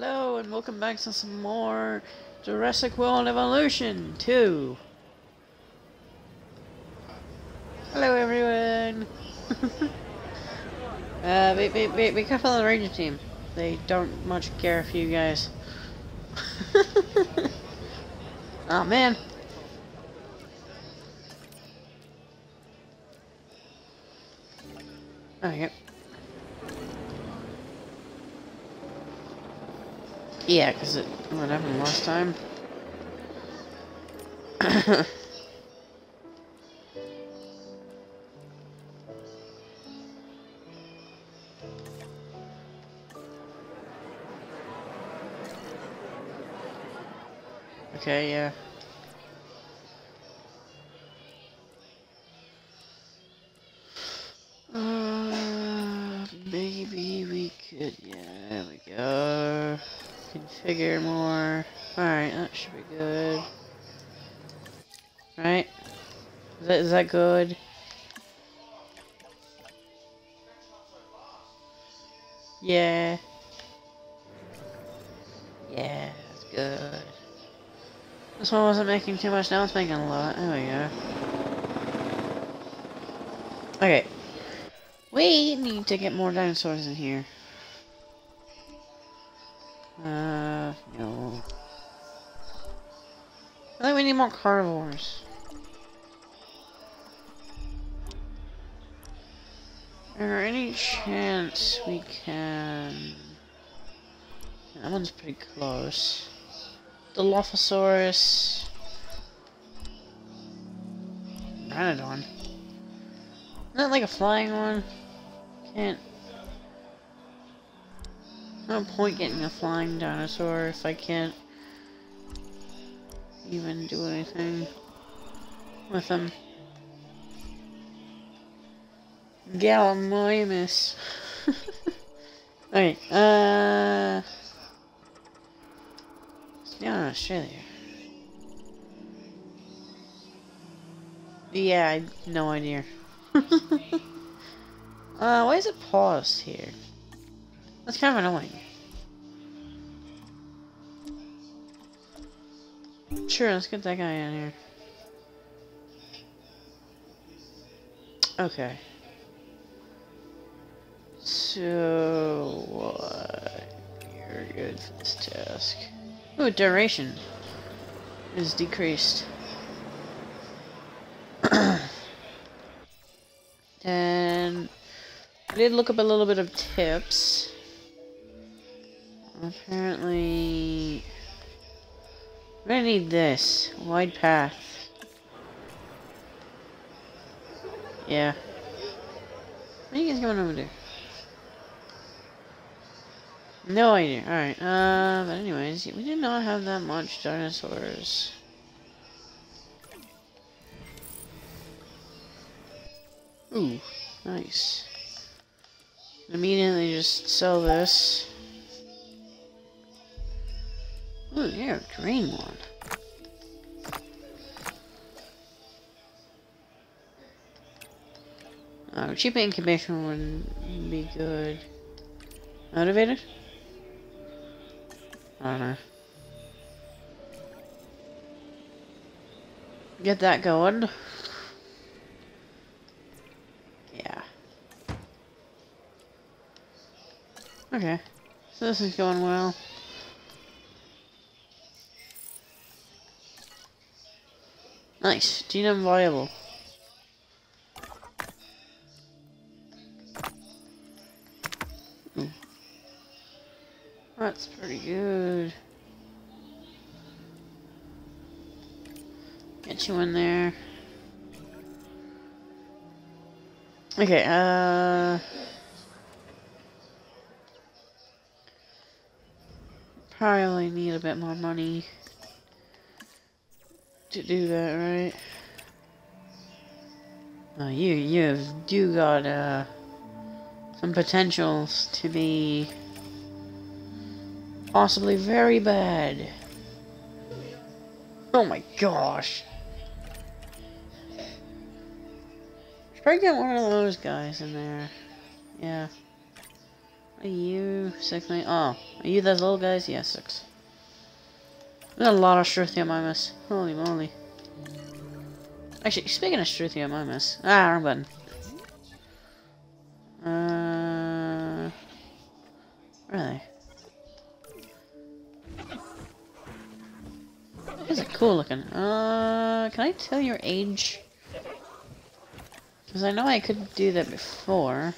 Hello and welcome back to some more Jurassic World Evolution 2. Hello everyone! uh, be, be, be, be careful of the ranger team. They don't much care for you guys. oh man! Oh, yep. Yeah, because it what happened last time. okay, yeah. That, good? Yeah. Yeah, that's good. This one wasn't making too much, now it's making a lot. There we go. Okay. We need to get more dinosaurs in here. Uh, no. I think we need more carnivores. We can... That one's pretty close. Dilophosaurus. Pteranodon. Isn't that like a flying one? Can't... No point getting a flying dinosaur if I can't even do anything with them. Gallimimus. Alright, uh... Yeah, Australia. Yeah, I no idea. uh, why is it paused here? That's kind of annoying. Sure, let's get that guy in here. Okay. So, what? You're good for this task. Ooh, duration is decreased. and I did look up a little bit of tips. Apparently, gonna need this wide path. Yeah. What are you guys going over there? No idea. Alright, uh, but anyways, we did not have that much dinosaurs. Ooh, nice. Immediately just sell this. Ooh, yeah, green one. Uh, cheap incubation would be good. Motivated? Get that going. Yeah. Okay. So this is going well. Nice. Genome viable. That's pretty good. Get you in there. Okay, uh... Probably need a bit more money to do that, right? Oh, you, you do got, uh, some potentials to be possibly very bad. Oh my gosh. Should probably get one of those guys in there. Yeah. Are you? six nine. Oh, are you those little guys? Yeah, six. There's a lot of Struthiomimus. Holy moly. Actually, speaking of Struthiomimus. Ah, wrong button. Cool looking. Uh, can I tell your age? Because I know I could do that before.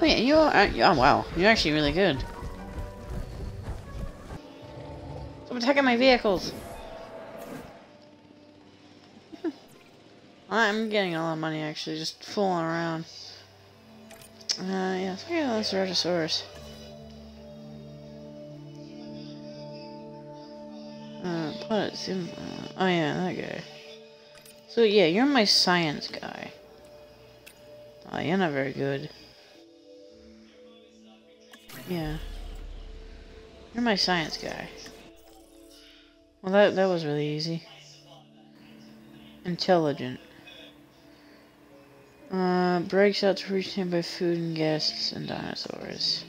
Oh yeah, you are, uh, oh wow, you're actually really good. Stop attacking my vehicles! I'm getting a lot of money actually, just fooling around. Uh, yeah, let's figure out this Regisaurus. Uh, put in, uh, oh yeah, that guy. So yeah, you're my science guy. Oh, you're not very good. Yeah. You're my science guy. Well, that, that was really easy. Intelligent. Uh, breaks out to reach by food and guests and dinosaurs.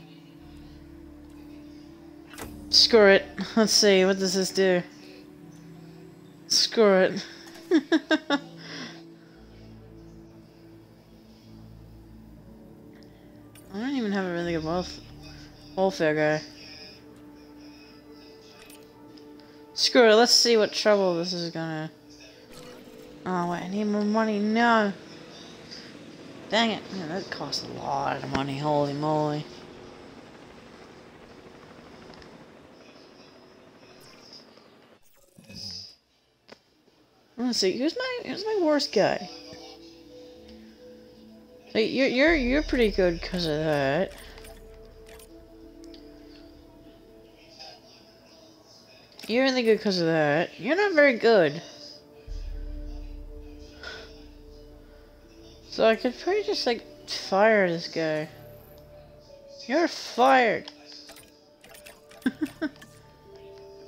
Screw it. Let's see, what does this do? Screw it. I don't even have a really good wealth welfare guy. Screw it, let's see what trouble this is gonna... Oh wait, I need more money, no! Dang it. Man, that costs a lot of money. Holy moly. Let's see. Who's my who's my worst guy? You're you're you're pretty good because of that. You're really good because of that. You're not very good. So I could probably just like fire this guy. You're fired. I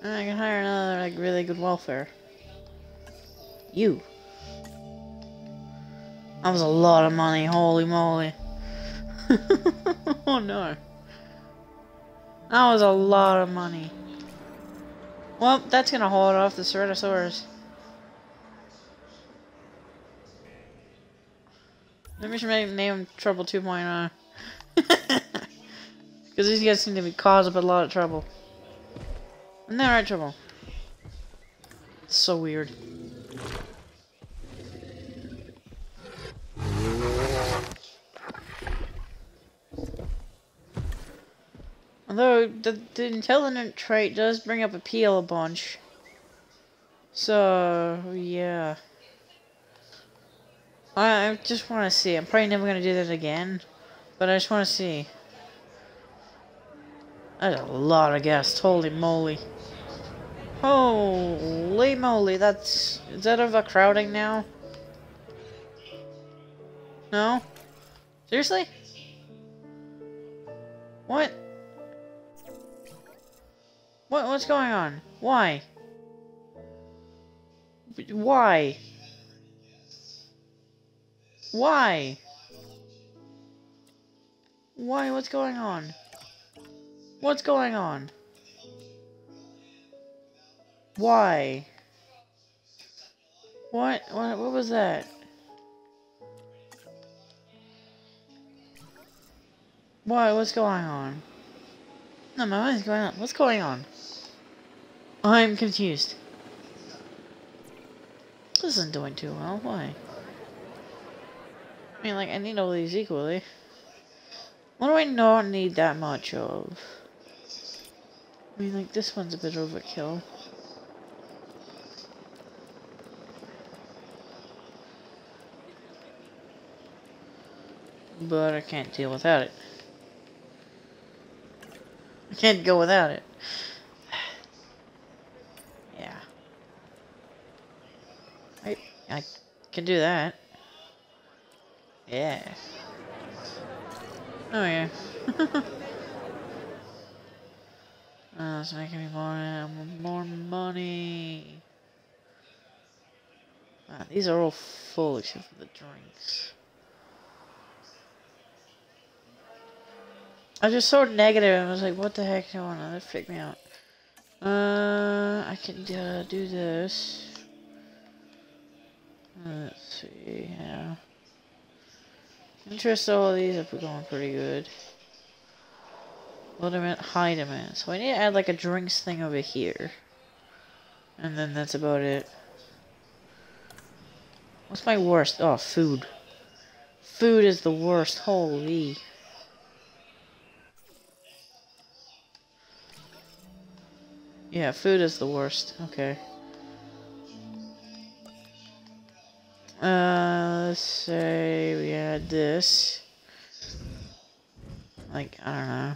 can hire another like really good welfare. You. That was a lot of money, holy moly. oh no. That was a lot of money. Well, that's gonna hold off the Ceratosaurus. Maybe we should name him Trouble 2.0. Because these guys seem to be causing a lot of trouble. Isn't that right, Trouble? It's so weird. Although, the, the intelligent trait does bring up appeal a bunch. So, yeah. I just want to see. I'm probably never going to do that again. But I just want to see. That's a lot of gas. Holy moly. Holy moly. That's... Is that overcrowding now? No? Seriously? What? What? What's going on? Why? Why? Why? Why? What's going on? What's going on? Why? What? What, what was that? Why? What's going on? No, my mind's going on. What's going on? I'm confused. This isn't doing too well. Why? I mean, like, I need all these equally. What do I not need that much of? I mean, like, this one's a bit overkill. But I can't deal without it. I can't go without it. yeah. I, I can do that. Yeah. Oh yeah. oh, it's making me more, more money. Uh, these are all full except for the drinks. I just saw negative and I was like, what the heck going on? That freaked me out. Uh, I can uh, do this. Let's see, yeah. Interest all of these if we're going pretty good. Low demand, high demand. So I need to add like a drinks thing over here. And then that's about it. What's my worst? Oh, food. Food is the worst. Holy. Yeah, food is the worst. Okay. Uh, let's say we had this. Like, I don't know.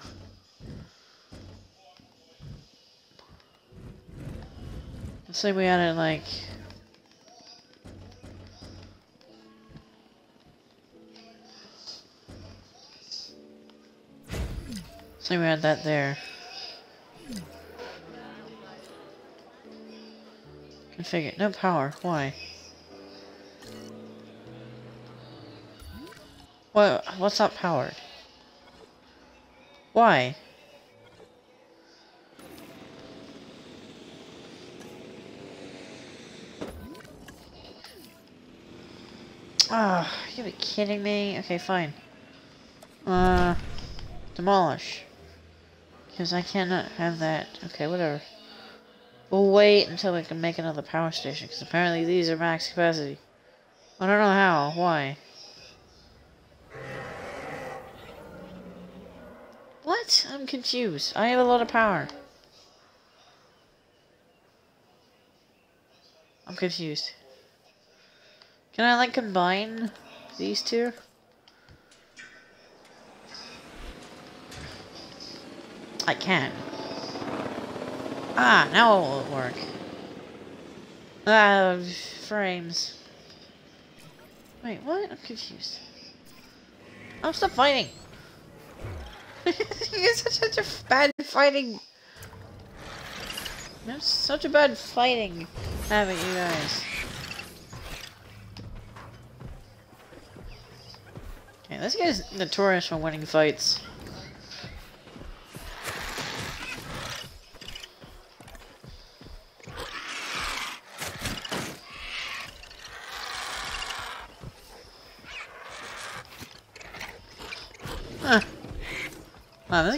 Let's say we had it like... Let's Say we had that there. Configure. No power. Why? What? What's not powered? Why? Ah, oh, you be kidding me? Okay, fine. Uh, demolish. Because I cannot have that. Okay, whatever. We'll wait until we can make another power station, because apparently these are max capacity. I don't know how. Why? What? I'm confused. I have a lot of power. I'm confused. Can I, like, combine these two? I can. Ah, now it won't work. Ah, frames. Wait, what? I'm confused. I'm still fighting. You're such, a bad fighting. I'm such a bad fighting habit, you guys. Okay, this guy's notorious for winning fights.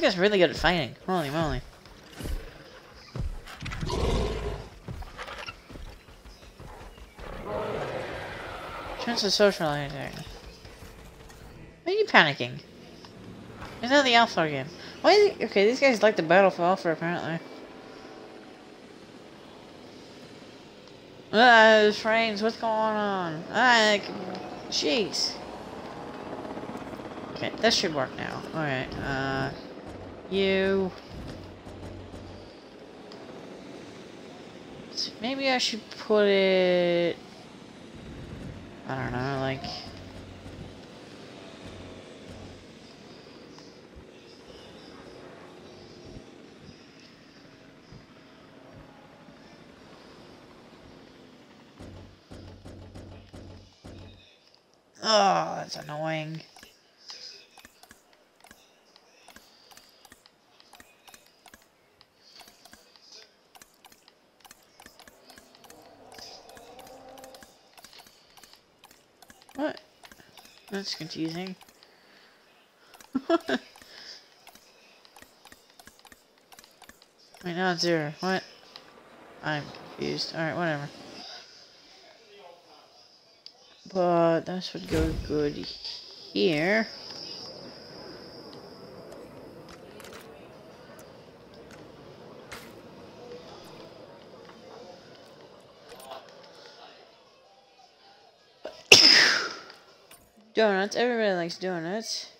Guy's really good at fighting. Holy moly. Chance of socializing. Why are you panicking? It's not the Alpha game. Why is he- okay, these guys like the battle for Alpha apparently. Ah, frames, what's going on? Ah, jeez. Okay, that should work now. Alright, uh... You... Maybe I should put it... I don't know, like... Oh, that's annoying. What? That's confusing. Wait, now it's zero. What? I'm confused. Alright, whatever. But that should go good here. Donuts. Everybody likes donuts.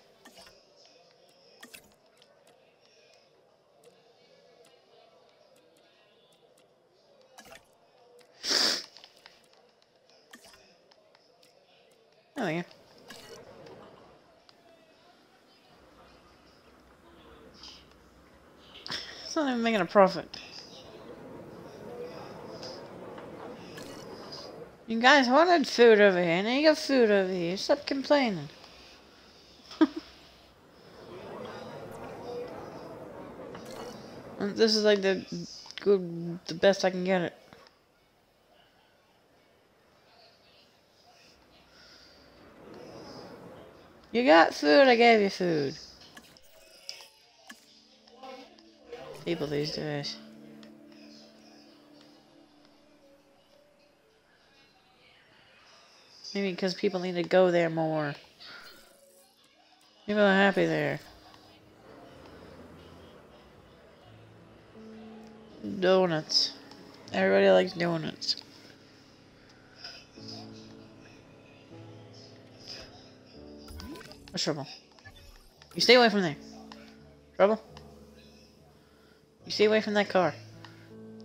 Oh yeah. It's not even making a profit. You guys wanted food over here, now you got food over here. Stop complaining. this is like the good, the best I can get it. You got food, I gave you food. People these days. Maybe because people need to go there more. People are happy there. Donuts. Everybody likes donuts. What's trouble? You stay away from there. Trouble? You stay away from that car.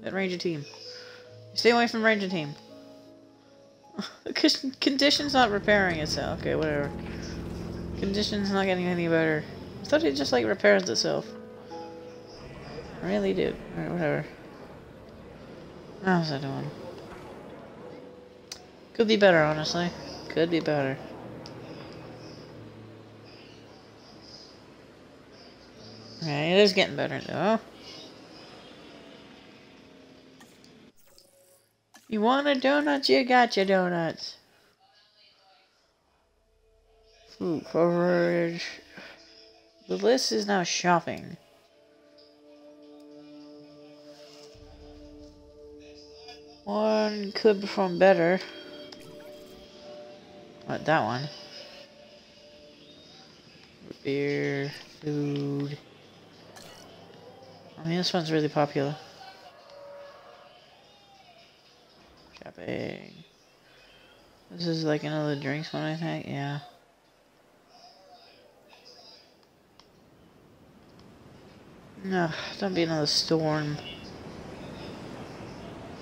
That ranger team. You stay away from ranger team. Condition's not repairing itself. Okay, whatever. Condition's not getting any better. I thought it just like repairs itself. Really did. Alright, whatever. How's that doing? Could be better, honestly. Could be better. Okay, it is getting better though. You want a donut? You got your donuts. Food coverage. The list is now shopping. One could perform better. What, that one? Beer, food. I mean, this one's really popular. Shopping. This is like another drinks one, I think. Yeah. No, don't be another storm.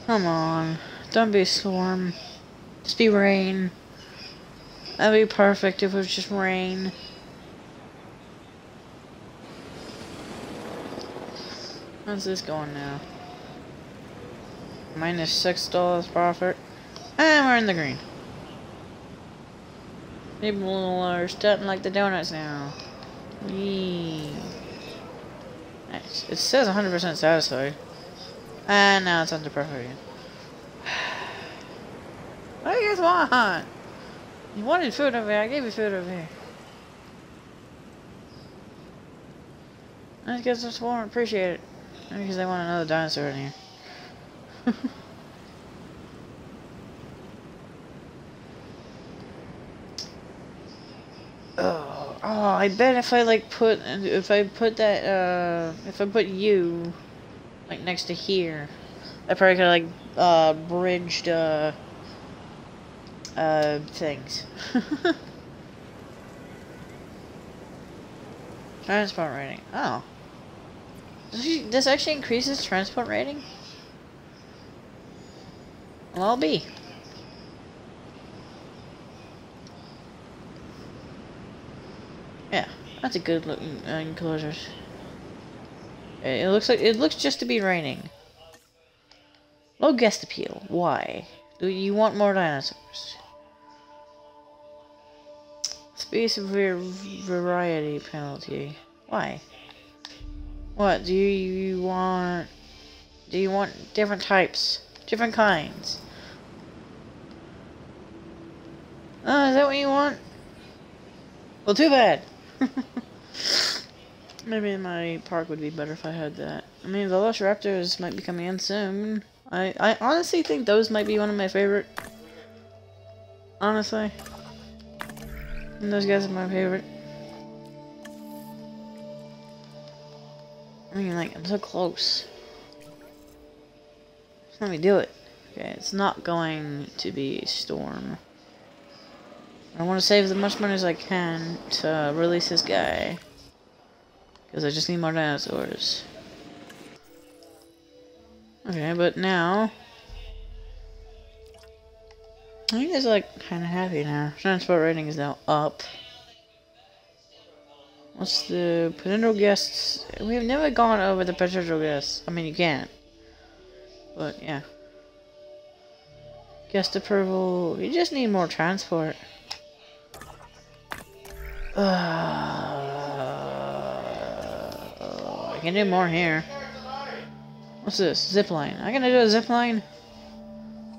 Come on. Don't be a storm. Just be rain. That'd be perfect if it was just rain. How's this going now? Minus six dollars profit. And we're in the green. People are starting like the donuts now. Yee. It says 100% satisfied. And now it's under pressure again. what do you guys want? You wanted food over here. I gave you food over here. I guess just won't appreciate it. Maybe because they want another dinosaur in here. oh, oh, I bet if I like put, if I put that, uh, if I put you, like next to here, I probably could like, uh, bridged, uh, uh, things. Transport rating. Oh. This actually increases transport rating? I'll be. Yeah, that's a good looking uh, enclosures. It looks like it looks just to be raining. Low guest appeal. Why? Do you want more dinosaurs? Space variety penalty. Why? What do you want? Do you want different types? Different kinds? Oh, is that what you want? Well, too bad. Maybe my park would be better if I had that. I mean, Velociraptors might be coming in soon. I, I honestly think those might be one of my favorite. Honestly. And those guys are my favorite. I mean, like, I'm so close. Just let me do it. Okay, it's not going to be a storm. I want to save as much money as I can to release this guy. Because I just need more dinosaurs. Okay, but now... I think it's like kind of happy now. Transport rating is now up. What's the potential guests? We've never gone over the potential guests. I mean, you can't. But, yeah. Guest approval. You just need more transport. Uh, I can do more here. What's this? Zip line. I can do a zipline?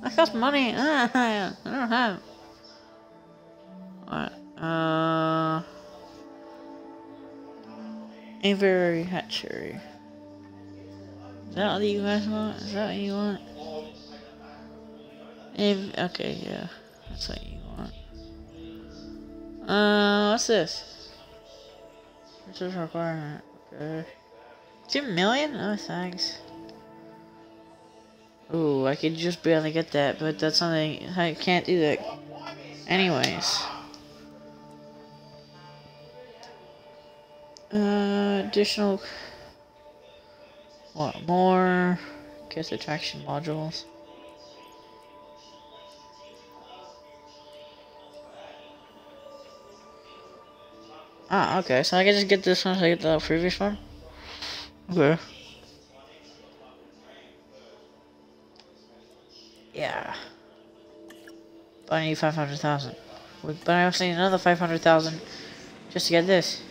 That costs money. I don't have. What? Uh. Aviary hatchery. Is that what you guys want? Is that what you want? Av okay, yeah. That's what you. Uh, what's this? Research requirement. Okay. Two million? Oh, thanks. Ooh, I could just barely get that, but that's something I can't do that. Anyways. Uh, additional. What more? Guess attraction modules. Ah, okay. So I can just get this one so I get the previous one? Okay. Yeah. But I need 500,000. But I also need another 500,000 just to get this.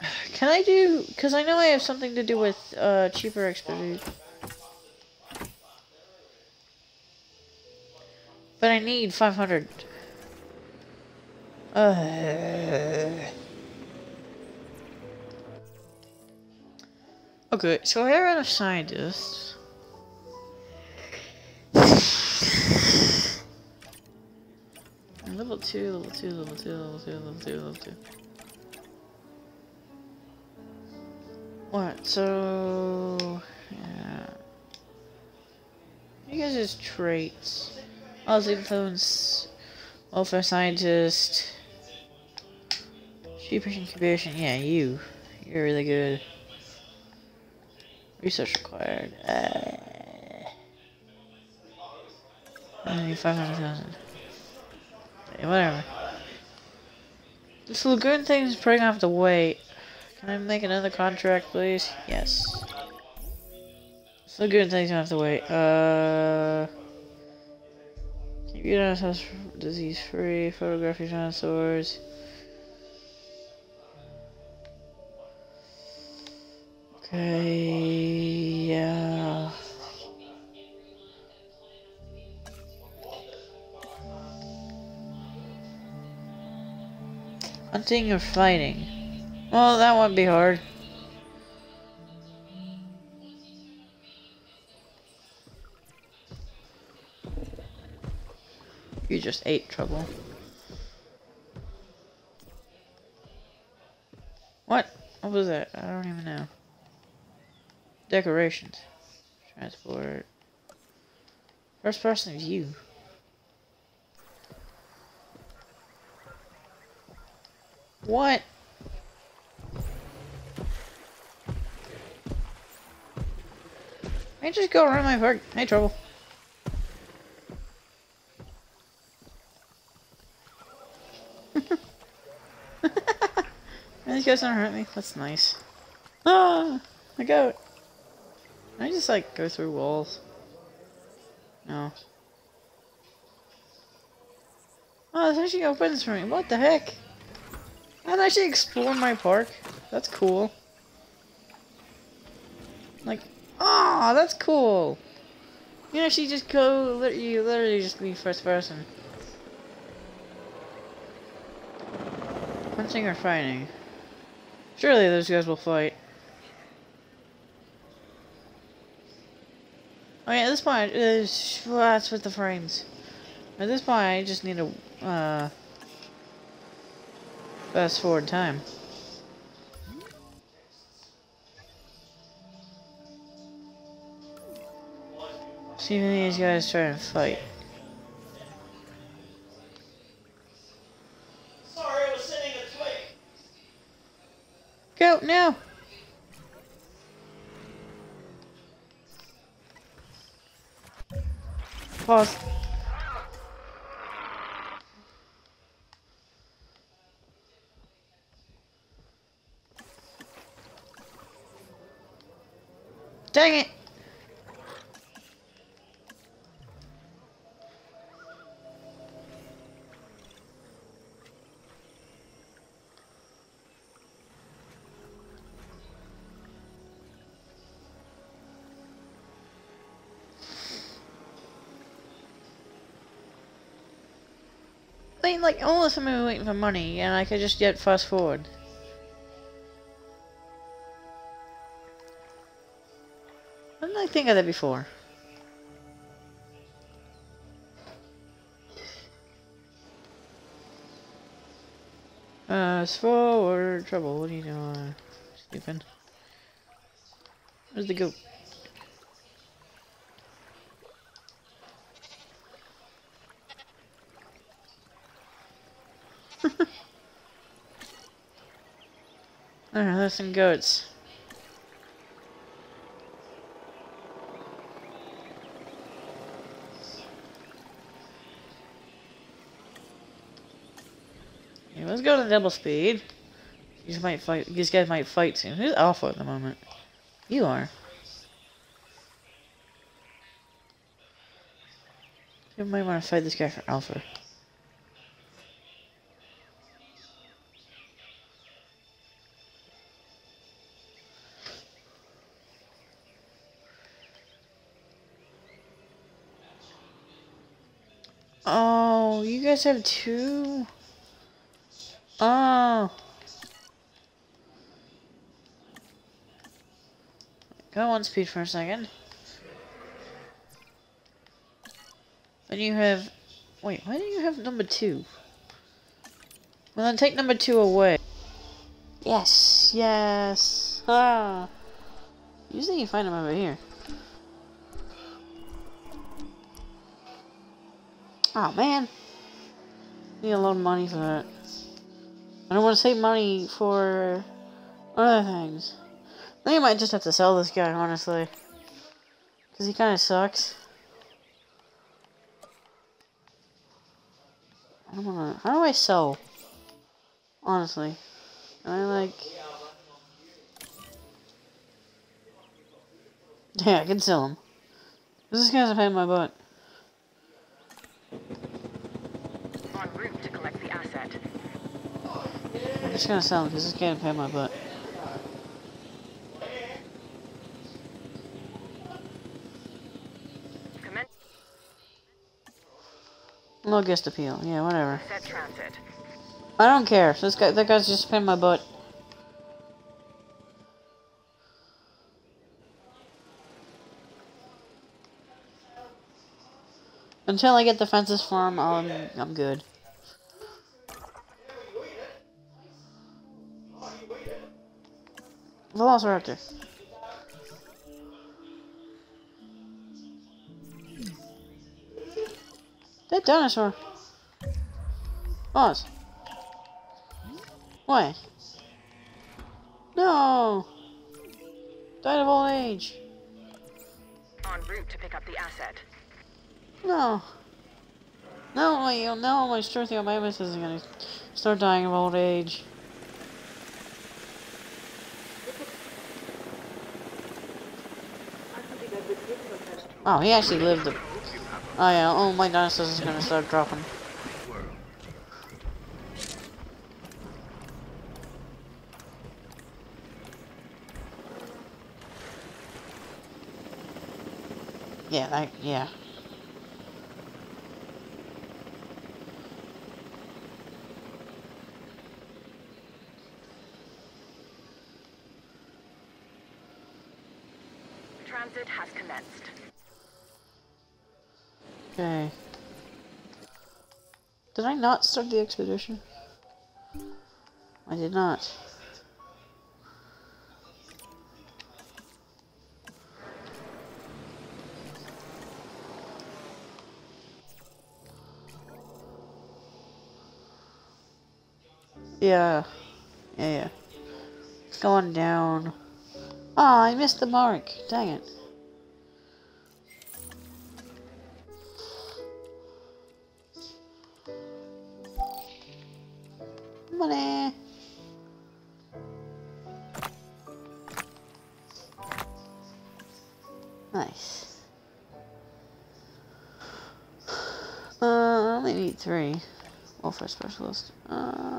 Can I do... Because I know I have something to do with uh, cheaper expedition. But I need 500. Uh... Okay, so I ran a scientist. level 2, level 2, level 2, level 2, level 2, level 2. What? So... Yeah. You guys' just traits. Oz influence, welfare scientist, cheap incubation. Yeah, you. You're really good. Research required. Uh, need 500,000. whatever. This lagoon thing is probably gonna have to wait. Can I make another contract, please? Yes. This lagoon thing's gonna have to wait. Uh. Keep your house disease free, photograph photography dinosaurs. Okay, yeah. Hunting or fighting? Well, that won't be hard. You just ate trouble. What? What was that? I don't even know. Decorations. Transport. First person view. What? I just go around my park. Hey, trouble. These guys don't hurt me. That's nice. Ah, a goat. Can I just like go through walls? No. Oh, this actually opens for me. What the heck? I can actually explore my park. That's cool. Like, ah, oh, that's cool. You actually just go, you literally just be first person. Punching or fighting? Surely those guys will fight. Oh yeah, at this point, uh, well, that's with the frames. At this point, I just need to, uh, fast forward time. See if these guys try and fight. Sorry, I was sending a twig. Go now. Pause. Dang it! Mean, like, all the time we were waiting for money, and I could just get fast forward. Why didn't I think of that before? Fast forward, trouble, what are you doing? Sleeping. Where's the goat? There's some goats. Yeah, let's go to double speed. These might fight. These guys might fight soon. Who's alpha at the moment? You are. You might want to fight this guy for alpha. Oh, you guys have two? Oh. Go on speed for a second. Then you have... Wait, why do you have number two? Well, then take number two away. Yes, yes. Ah. Usually you find them over here. Oh man. Need a lot of money for that. I don't want to save money for other things. I think I might just have to sell this guy, honestly. Because he kind of sucks. I don't wanna... How do I sell? Honestly. I like... Yeah, I can sell him. This guy's a pain in my butt. En route to collect the asset. I'm just gonna sell him because this guy's a pain my butt. No guest appeal. Yeah, whatever. I don't care. This guy, that guy's just pain my butt. Until I get the fences for him, I'm, I'm good. Velociraptor. That dinosaur. Pause. Why? No! Died of old age. En route to pick up the asset. No. No, my, no, my Struthiomimus isn't gonna start dying of old age. Oh, he actually lived. A... Oh yeah. Oh, my dinosaurs is gonna start dropping. Yeah, I, yeah. Transit has commenced. Okay. Did I not start the expedition? I did not. Yeah. Yeah, yeah. It's going down. Oh, I missed the mark. Dang it. Welfare specialist. Uh,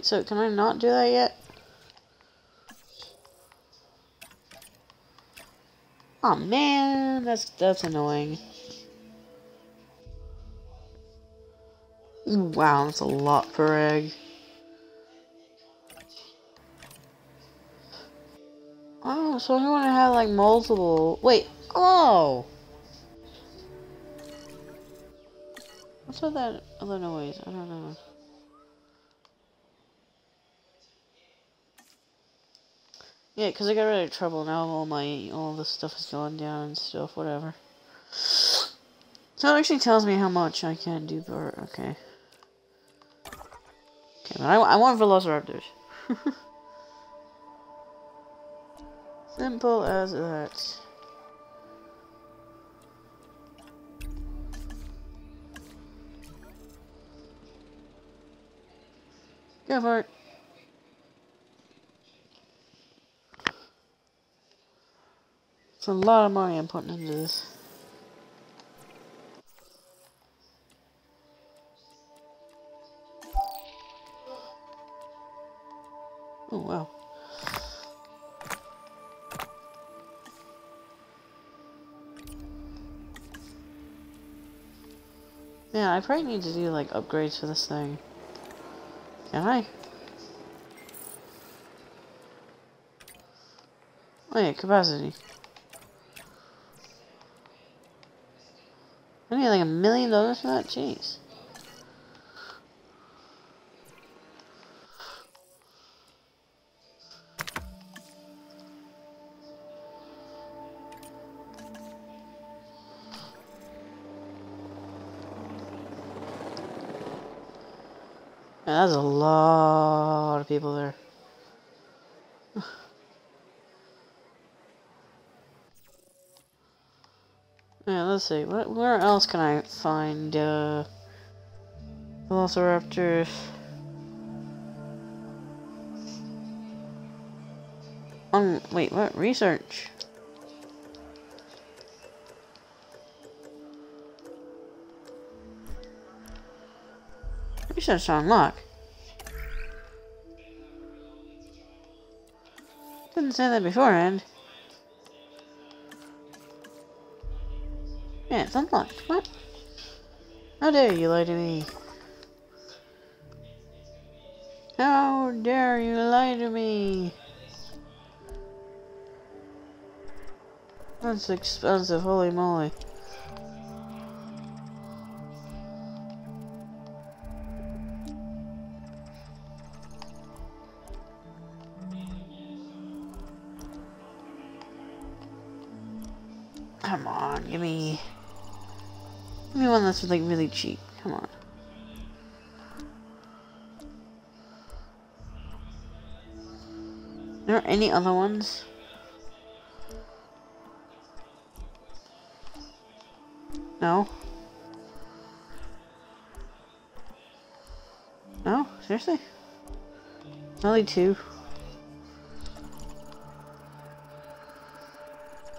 Wait, so can I not do that yet? Oh man, that's that's annoying. Wow, that's a lot per egg. Oh, so I want to have like multiple. Wait, oh! What's with that other noise? I don't know. Yeah, because I got rid of trouble now. All my all the stuff is gone down and stuff. Whatever. So it actually tells me how much I can do. Per okay. Okay, but I, I want Velociraptors. Simple as that. Go for it. It's a lot of money I'm putting into this. Oh, wow. Yeah, I probably need to do, like, upgrades for this thing. Can I? Oh yeah, capacity. Need like a million dollars for that? Jeez. That's a lot of people there. yeah, let's see. What, where else can I find uh, Velociraptors? Um, wait, what? Research. Research unlock. Didn't say that beforehand. It's unlocked. What? How dare you lie to me? How dare you lie to me? That's expensive, holy moly. Come on, give me... Give me one that's like really cheap. Come on. Are there any other ones? No? No? Seriously? Only two?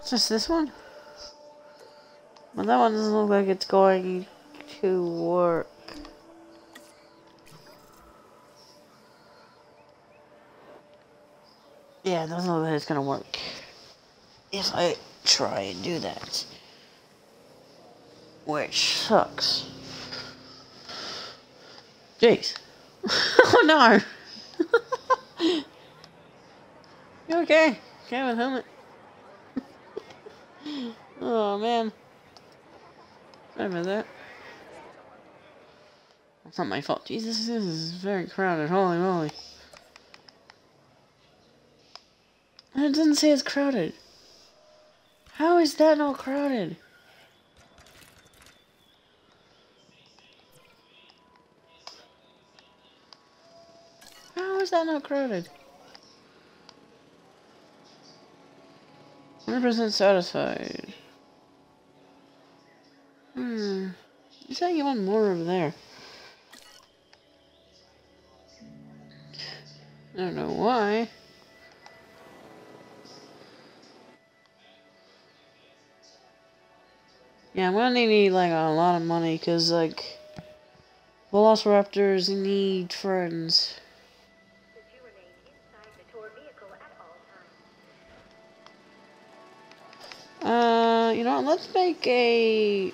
Just this one? Well, that one doesn't look like it's going to work. Yeah, it doesn't look like it's gonna work. If I try and do that. Which sucks. Jeez. oh no! you okay? Okay with helmet. oh man. Sorry about that. That's not my fault. Jesus, this is very crowded. Holy moly. And it doesn't say it's crowded. How is that not crowded? How is that not crowded? 100% satisfied. Said you want more over there. I don't know why. Yeah, I'm gonna need like a lot of money because like Velociraptors need friends. Uh, you know, let's make a.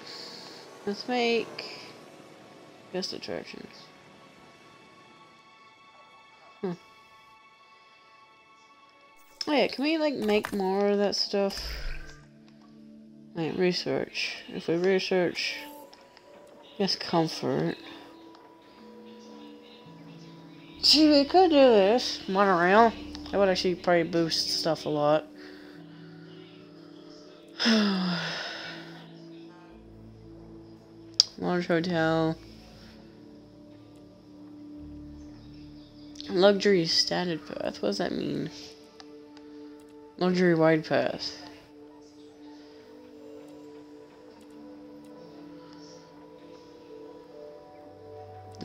Let's make. Guest attractions. Hmm. Oh yeah, can we like make more of that stuff? Like research. If we research, guess comfort. See, we could do this monorail. That would actually probably boost stuff a lot. Large hotel. Luxury standard path. What does that mean? Luxury wide path.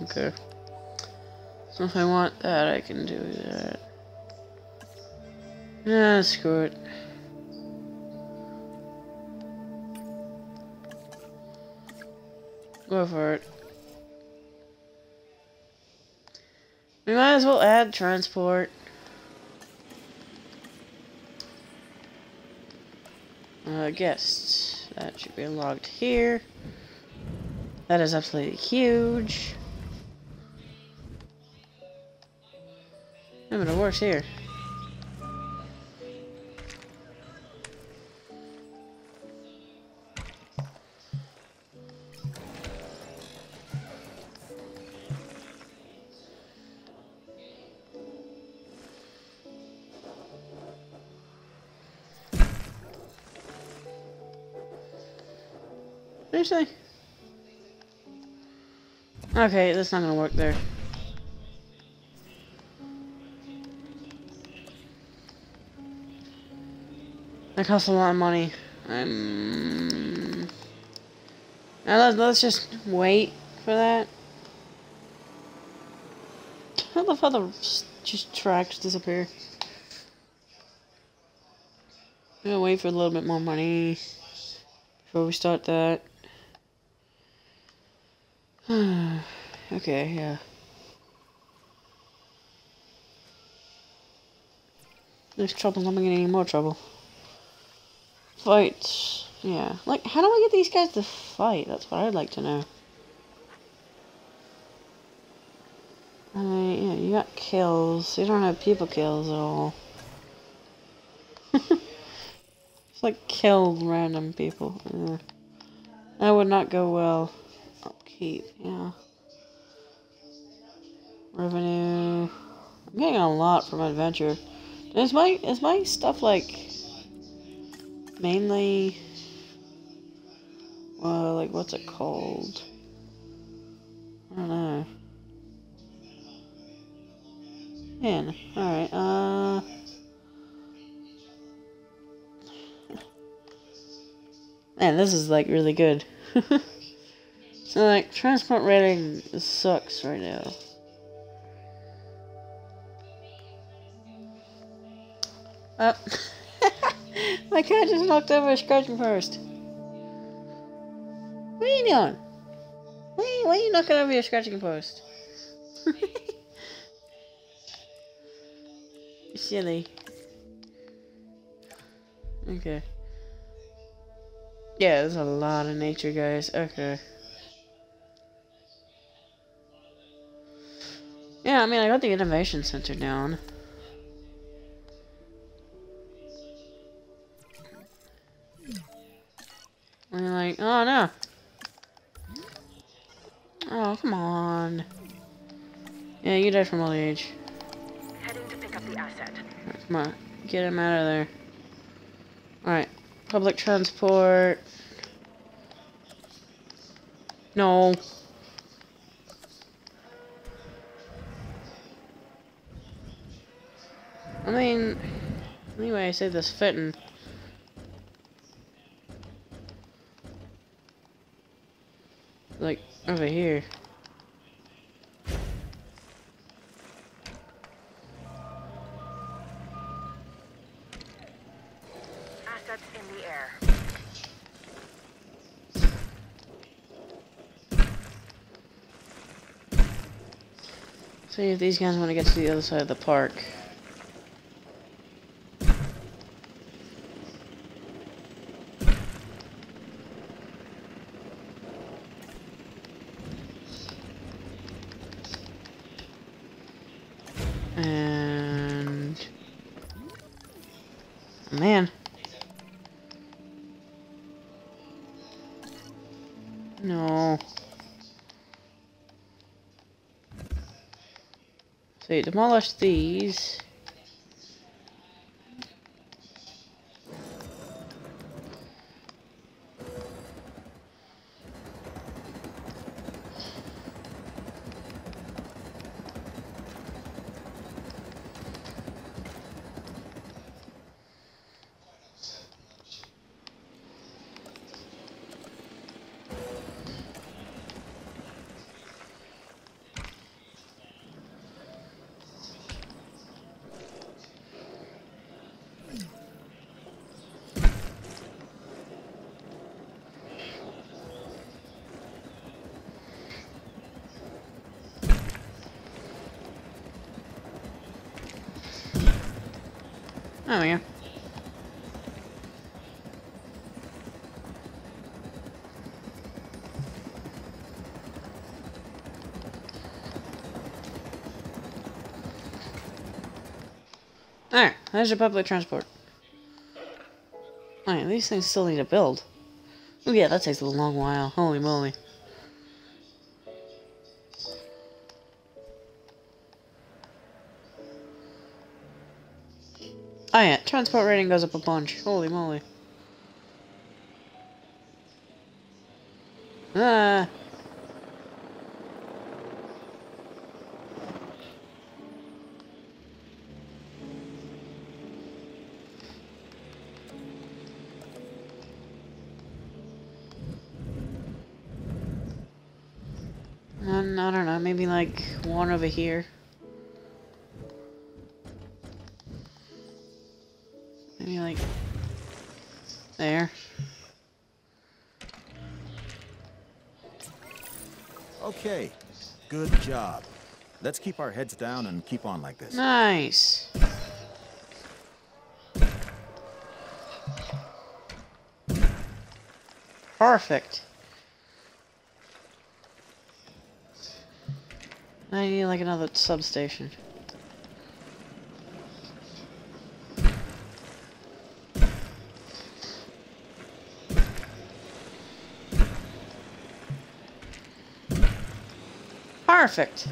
Okay. So if I want that, I can do that. Yeah, screw it. Go for it. We might as well add transport. Uh, guests. That should be logged here. That is absolutely huge. I'm it works here. Okay, that's not gonna work there. That costs a lot of money. Um, now let's, let's just wait for that. How the fuck the just tracks disappear? I'm gonna wait for a little bit more money before we start that. okay, yeah. There's trouble, I'm getting any more trouble. Fights. Yeah. Like, how do I get these guys to fight? That's what I'd like to know. I mean, yeah, you got kills. You don't have people kills at all. it's like killed random people. Yeah. That would not go well. Upkeep, yeah. Revenue. I'm getting a lot from adventure. Is my is my stuff like mainly well like what's it called? I don't know. Man, alright, uh Man, this is like really good. so like transport rating sucks right now. Oh. Up. My cat just knocked over a scratching post. What are you doing? Why, are you- why are you knocking over your scratching post? Silly. Okay. Yeah, there's a lot of nature, guys. Okay. Yeah, I mean, I got the innovation center down. And you're like, oh no. Oh, come on. Yeah, you died from old age. Heading to pick up the asset. Alright, come on. Get him out of there. Alright. Public transport. No. I mean, anyway, I say this fitting. Like, over here. Assets in the air. See if these guys want to get to the other side of the park. So demolish these. There we go. There, there's your public transport. Alright, these things still need to build. Oh yeah, that takes a long while. Holy moly. Oh yeah, transport rating goes up a bunch. Holy moly. Ah. Over here. Maybe like there. Okay, good job. Let's keep our heads down and keep on like this. Nice. Perfect. I need like another substation. Perfect.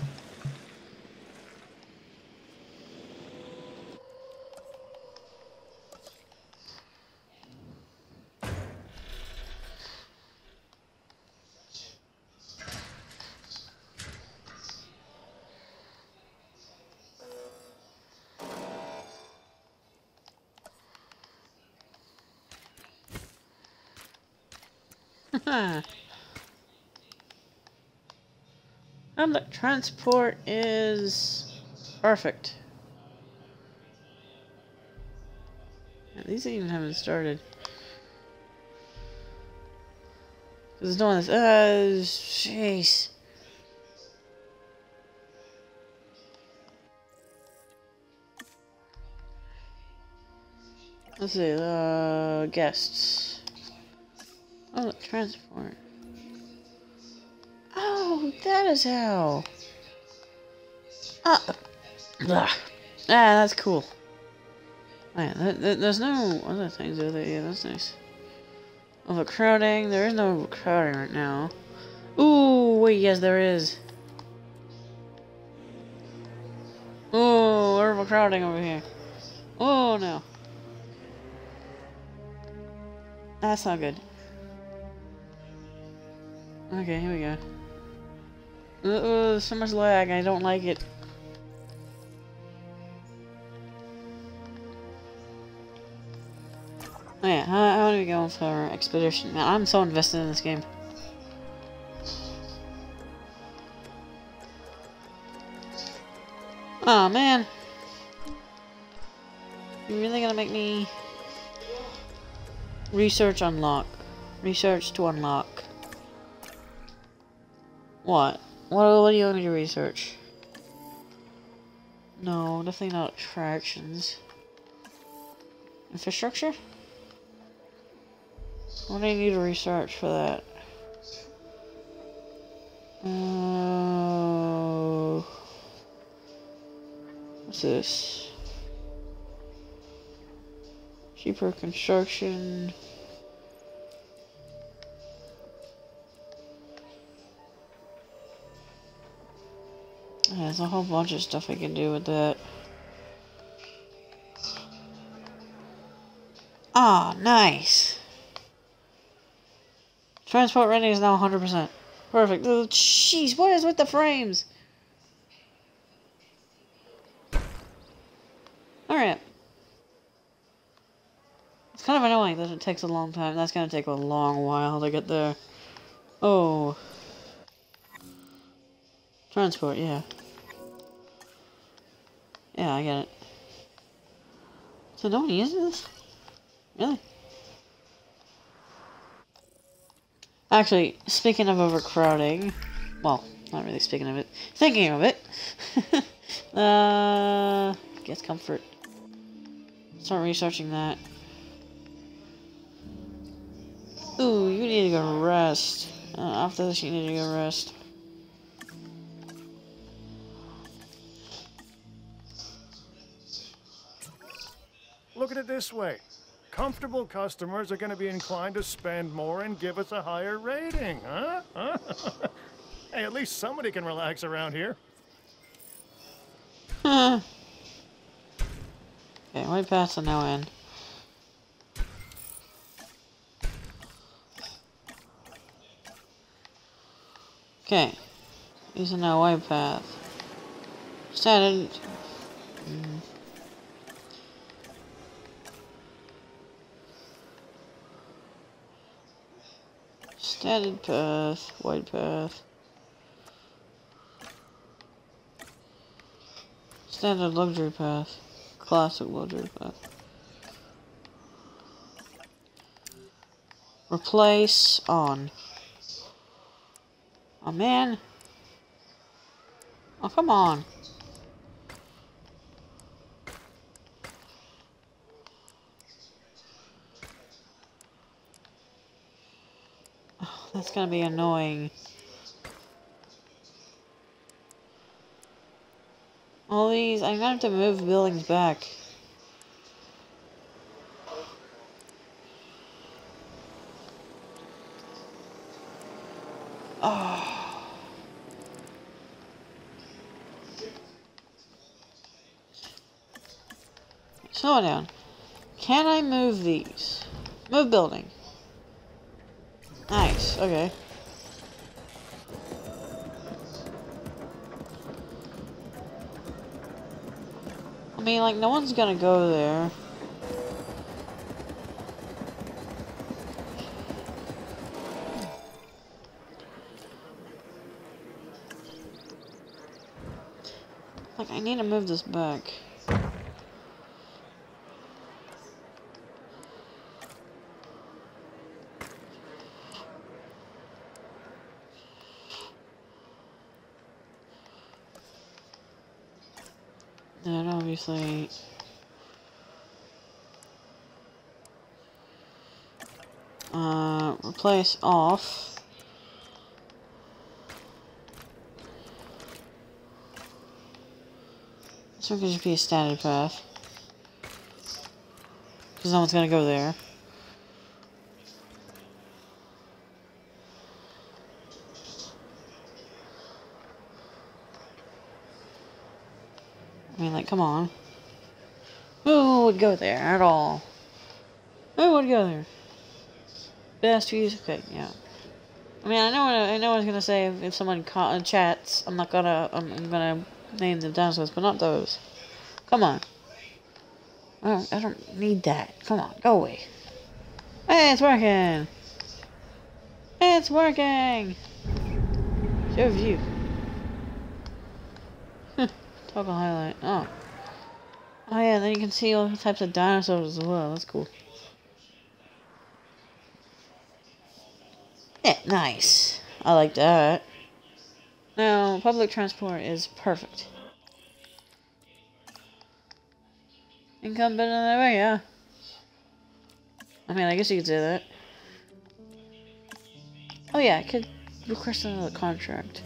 Public transport is perfect. Yeah, these even haven't started. There's no one that's, uh, jeez. Let's see, uh, guests. Transport. Oh, that is how. Ah, ah, that's cool. Oh, yeah, th th there's no other things over there. Yeah, that's nice. Overcrowding. There is no overcrowding right now. Ooh, wait, yes, there is. Oh, overcrowding over here. Oh, no. That's not good. Okay, here we go. Uh, so much lag, I don't like it. Oh yeah, how, how do we go for Expedition? Man, I'm so invested in this game. Oh man. You're really gonna make me research unlock. Research to unlock. What? What, what do you want me to research? No, definitely not attractions. Infrastructure? What do I need to research for that? Uh, what's this? Cheaper construction. There's a whole bunch of stuff I can do with that. Ah, nice. Transport ready is now 100%. Perfect. Oh, Jeez, what is with the frames? Alright. It's kind of annoying that it takes a long time. That's gonna take a long while to get there. Oh. Transport, yeah. Yeah, I get it. So no one uses this? Really? Actually, speaking of overcrowding, well, not really speaking of it, thinking of it, uh, guest comfort. Start researching that. Ooh, you need to go rest. Uh, after this, you need to go rest. Look at it this way. Comfortable customers are going to be inclined to spend more and give us a higher rating, huh? huh? hey, at least somebody can relax around here. okay, white paths are no end. Okay, are now white path. Started. Mm. Standard path, wide path. Standard luxury path. Classic luxury path. Replace on. Oh man. Oh come on. That's gonna be annoying. All these, I'm gonna have to move buildings back. Oh. Slow down. Can I move these? Move building. Okay. I mean, like, no one's gonna go there. Like, I need to move this back. Then obviously... Replace off. This one could just be a standard path. Because no one's gonna go there. I mean, like, come on. Who would go there at all? Who would go there? Best views? Okay, yeah. I mean, I know I know I was gonna say if, if someone ca- uh, chats. I'm not gonna I'm, I'm gonna name the dinosaurs, but not those. Come on. I don't, I don't need that. Come on, go away. Hey, it's working. It's working. Show view. Toggle highlight. Oh. Oh yeah, then you can see all types of dinosaurs as well. That's cool. Nice. I like that. Now, public transport is perfect. Incumbent in that way, yeah. I mean, I guess you could say that. Oh yeah, I could request another contract.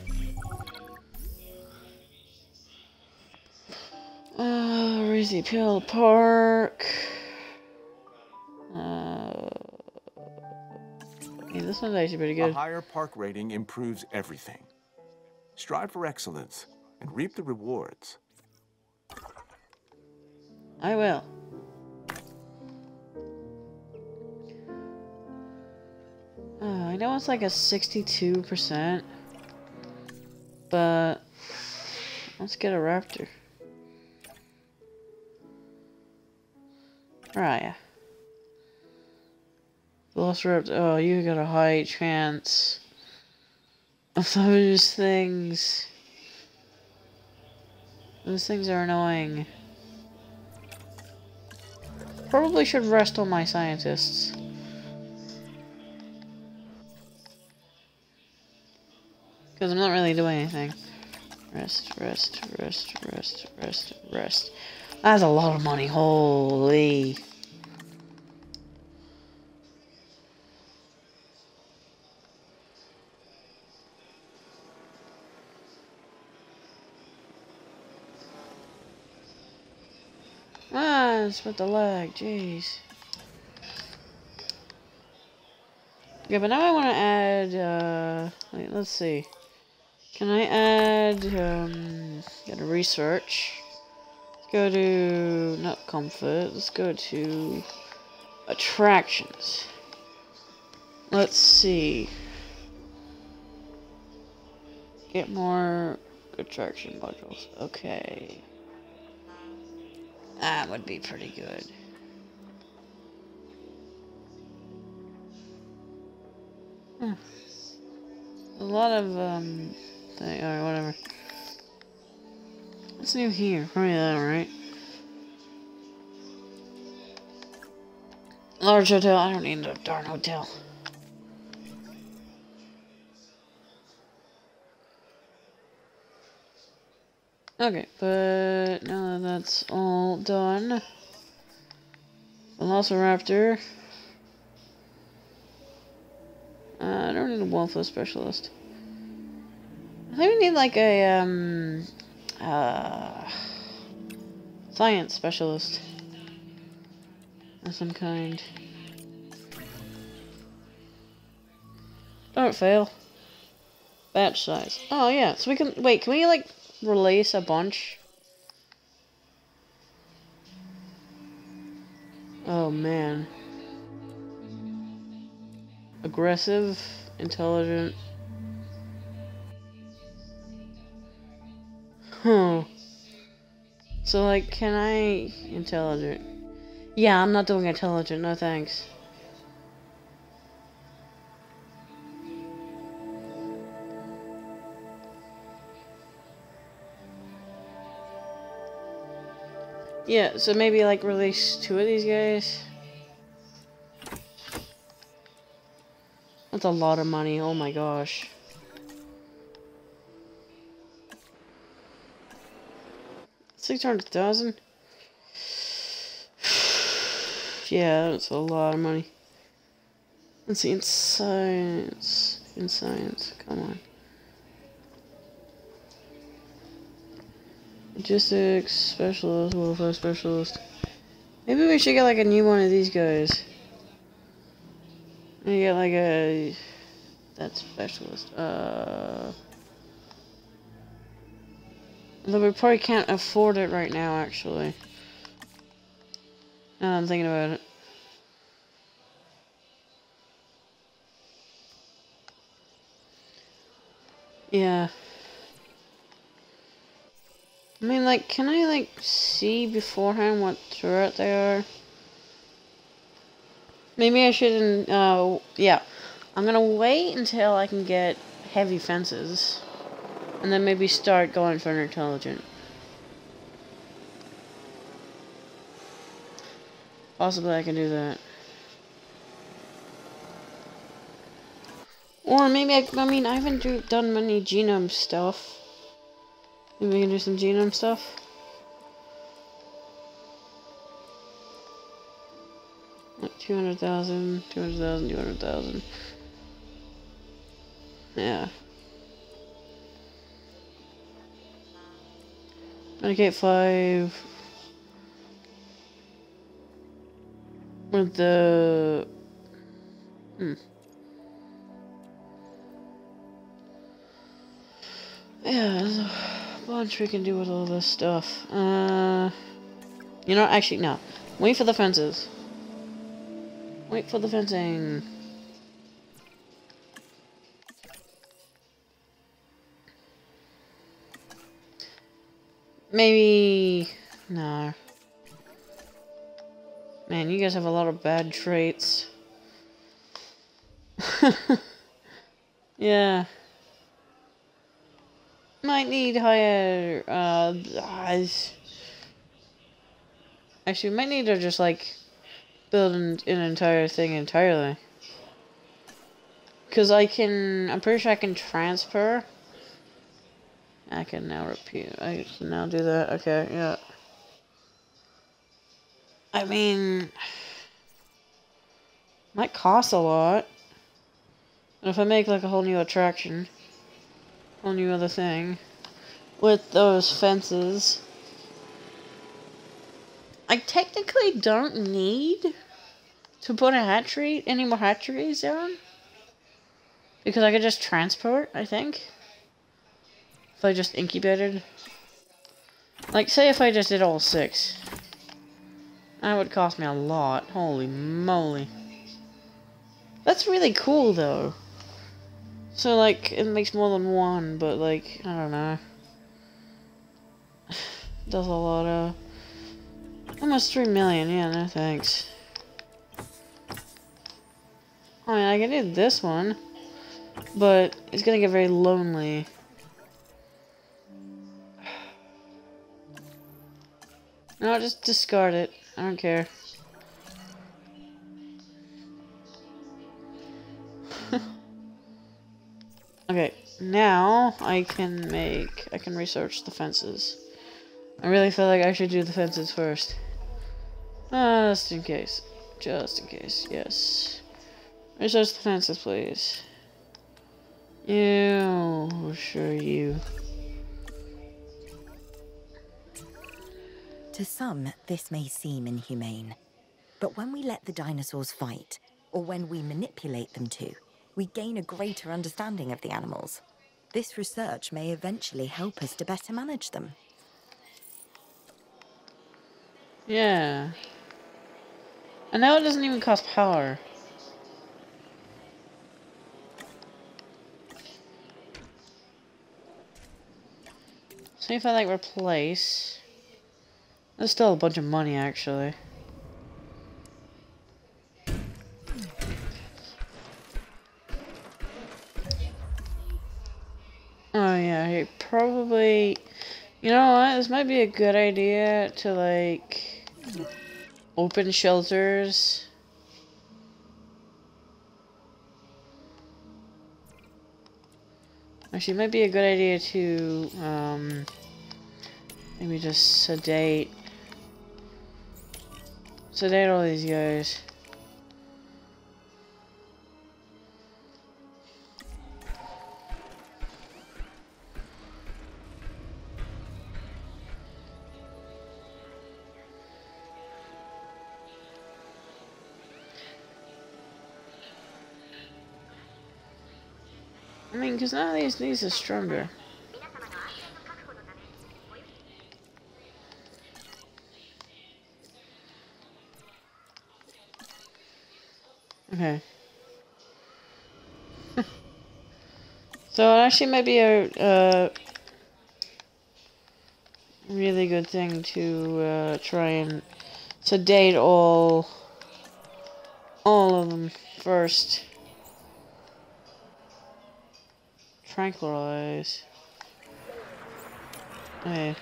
Uh, Reezy Pill Park. This one's actually pretty A higher park rating improves everything. Strive for excellence and reap the rewards. I will. Uh, I know it's like a 62%, but let's get a raptor. Where are ya? Velociraptor, oh, you got a high chance of those things. Those things are annoying. Probably should rest on my scientists. Because I'm not really doing anything. Rest, rest, rest, rest, rest, rest. That's a lot of money. Holy. It's with the lag. Jeez. Yeah, but now I want to add, uh, wait, let's see. Can I add, um, go to research. Let's go to, not comfort, let's go to attractions. Let's see. Get more attraction modules. Okay. That would be pretty good. Hmm. A lot of, um, thing, alright, whatever. What's new here? Probably that, right? Large hotel. I don't need a darn hotel. Okay, but now that that's all done, Velociraptor. Uh, I don't need a welfare specialist. I think we need like a um uh science specialist of some kind. Don't fail. Batch size. Oh yeah, so we can wait. Can we like release a bunch? Oh man. Aggressive, intelligent. Huh. So like, can I intelligent? Yeah, I'm not doing intelligent. No thanks. Yeah, so maybe like release two of these guys. That's a lot of money, oh my gosh. Six hundred thousand? Yeah, that's a lot of money. Let's see, in science. In science, come on. Logistics, specialist, welfare specialist. Maybe we should get like a new one of these guys. And get like a that specialist. Uh Although we probably can't afford it right now actually. Now I'm thinking about it. Yeah. I mean, like, can I, like, see beforehand what turret they are? Maybe I shouldn't, uh, yeah. I'm gonna wait until I can get heavy fences. And then maybe start going for an intelligent. Possibly I can do that. Or maybe I, I mean, I haven't do, done many genome stuff. Maybe we can do some genome stuff. 200,000, 200,000, 200,000. Yeah. Medicate 5. With the... Hmm. Yeah, bunch we can do with all this stuff. Uh, you know, actually, no. Wait for the fences. Wait for the fencing. Maybe... No. Man, you guys have a lot of bad traits. yeah. Might need higher, uh. Actually, we might need to just, like, build an, an entire thing entirely. Because I can, I'm pretty sure I can transfer. I can now repeat, I can now do that, okay, yeah. I mean, might cost a lot. And if I make like a whole new attraction, whole new other thing, with those fences, I technically don't need to put a hatchery, any more hatcheries down. Because I could just transport, I think. If I just incubated. Like, say if I just did all six. That would cost me a lot. Holy moly. That's really cool, though. So, like, it makes more than one, but, like, I don't know. Does a lot of... Almost three million, yeah, no thanks. I mean, I can do this one, but it's gonna get very lonely. No, just discard it. I don't care. Okay, now I can make, I can research the fences. I really feel like I should do the fences first. Uh, just in case. Just in case, yes. Research the fences, please. You, sure you. To some, this may seem inhumane. But when we let the dinosaurs fight, or when we manipulate them to, we gain a greater understanding of the animals. This research may eventually help us to better manage them. Yeah. And now it doesn't even cost power. See if I like replace. There's still a bunch of money actually. Might be a good idea to like open shelters. Actually, it might be a good idea to um, maybe just sedate sedate all these guys. Because none of these these are stronger. Okay. so it actually might be a uh, really good thing to uh, try and sedate all all of them first. Tranquilize. Okay.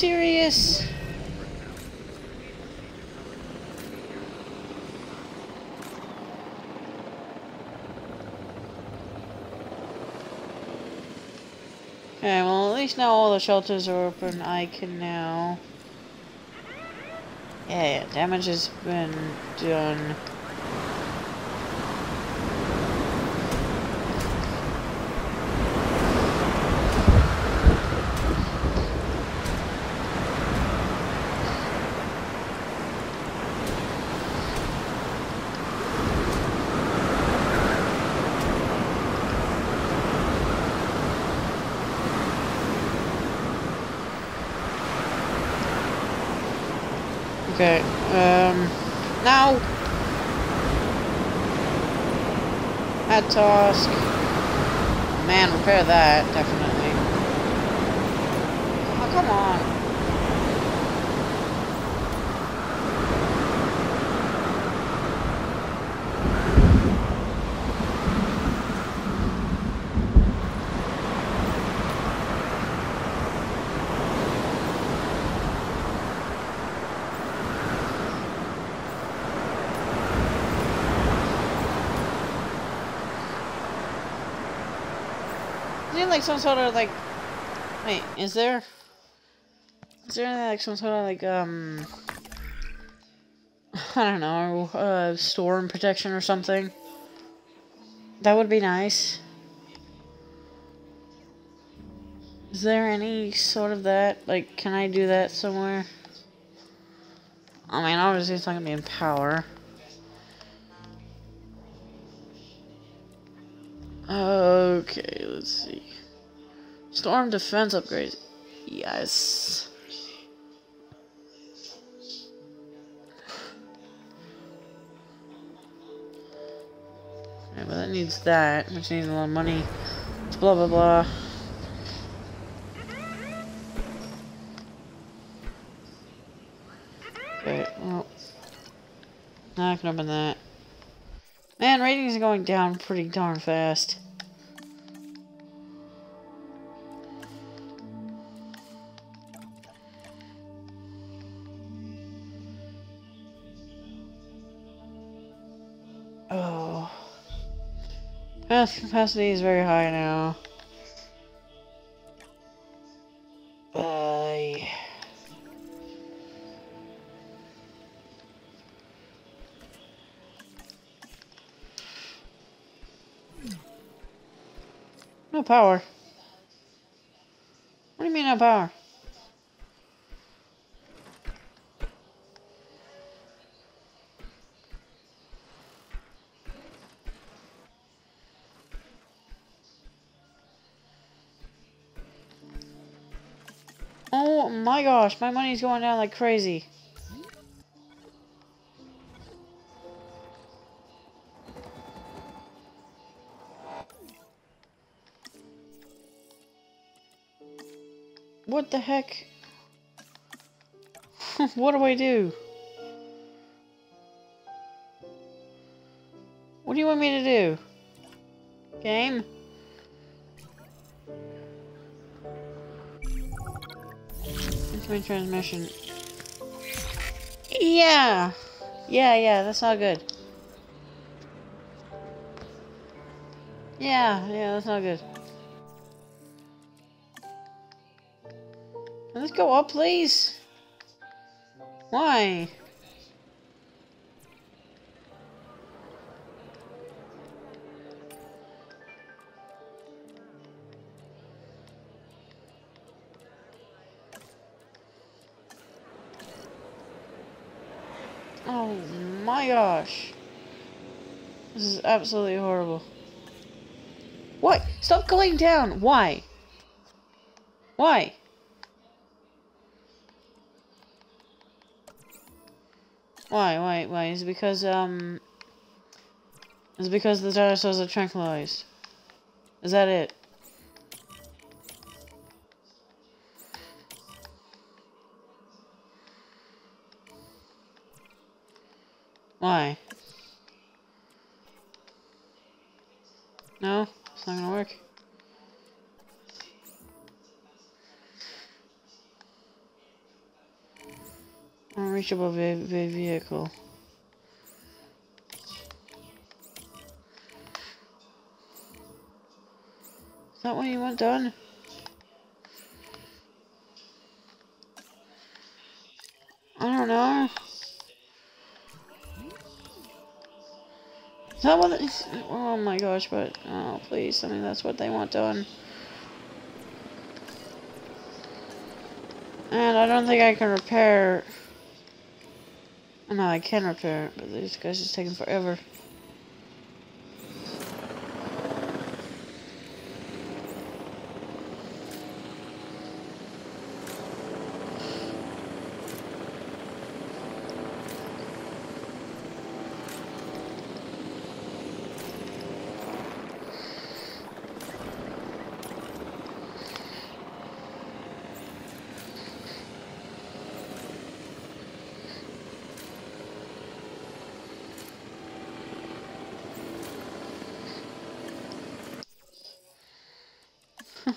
Serious? Okay, well at least now all the shelters are open. I can now... Yeah, yeah, damage has been done. Okay, um, now, at task, man, repair that, definitely. Oh, come on. Is there like some sort of like, wait, is there, is there like some sort of like, um, I don't know, uh, storm protection or something? That would be nice. Is there any sort of that? Like, can I do that somewhere? I mean, obviously it's not gonna be in power. Okay, let's see. Storm defense upgrades. Yes. Okay, but that needs that, which needs a lot of money. Blah blah blah. Okay, well. Now I can open that. Man, ratings are going down pretty darn fast. Path capacity is very high now. Bye. No power. What do you mean no power? My gosh, my money's going down like crazy. What the heck? what do I do? What do you want me to do? Game? Incoming transmission. Yeah! Yeah, yeah, that's not good. Yeah, yeah, that's not good. Let's go up, please. Why? Gosh. This is absolutely horrible. What? Stop going down! Why? Why? Why, why, why? Is because, um... Is it because the dinosaurs are tranquilized? Is that it? Vehicle. Is that what you want done? I don't know. Is that what it's, oh my gosh, but, oh please, I mean that's what they want done. And I don't think I can repair, no I can repair it, but these guys just taking forever.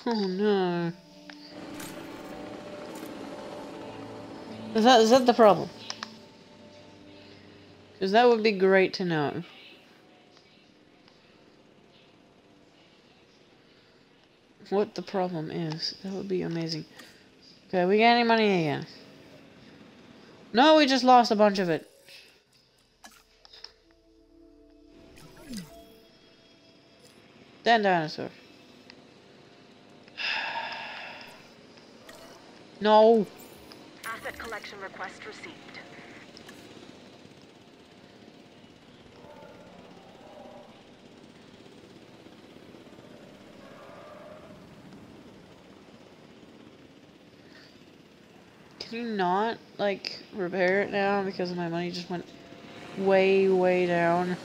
Oh no. Is that is that the problem? Because that would be great to know. What the problem is. That would be amazing. Okay, we got any money again? No, we just lost a bunch of it. Then dinosaur. No. Asset collection request received. Can you not, like, repair it now because my money just went way, way down?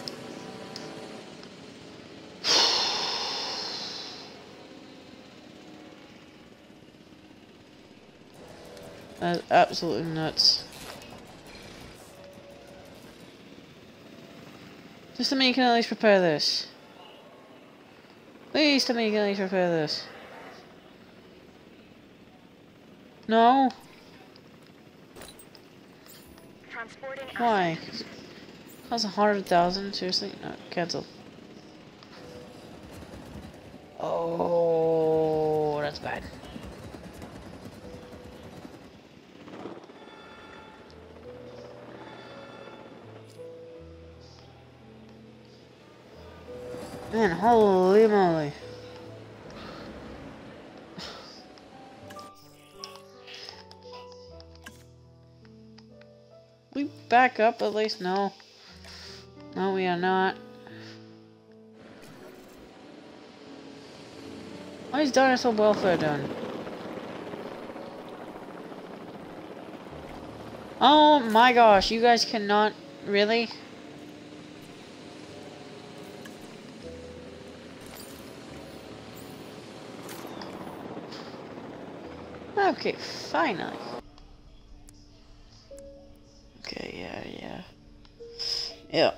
That's absolutely nuts. Just tell me you can at least prepare this. Please tell me you can at least repair this. No? Transporting Why? asset. Costs a hundred thousand? Seriously? No, cancel. Oh, that's bad. Back up at least? No. No, we are not. Why is dinosaur welfare done? Oh my gosh, you guys cannot... Really? Okay, finally. Yeah.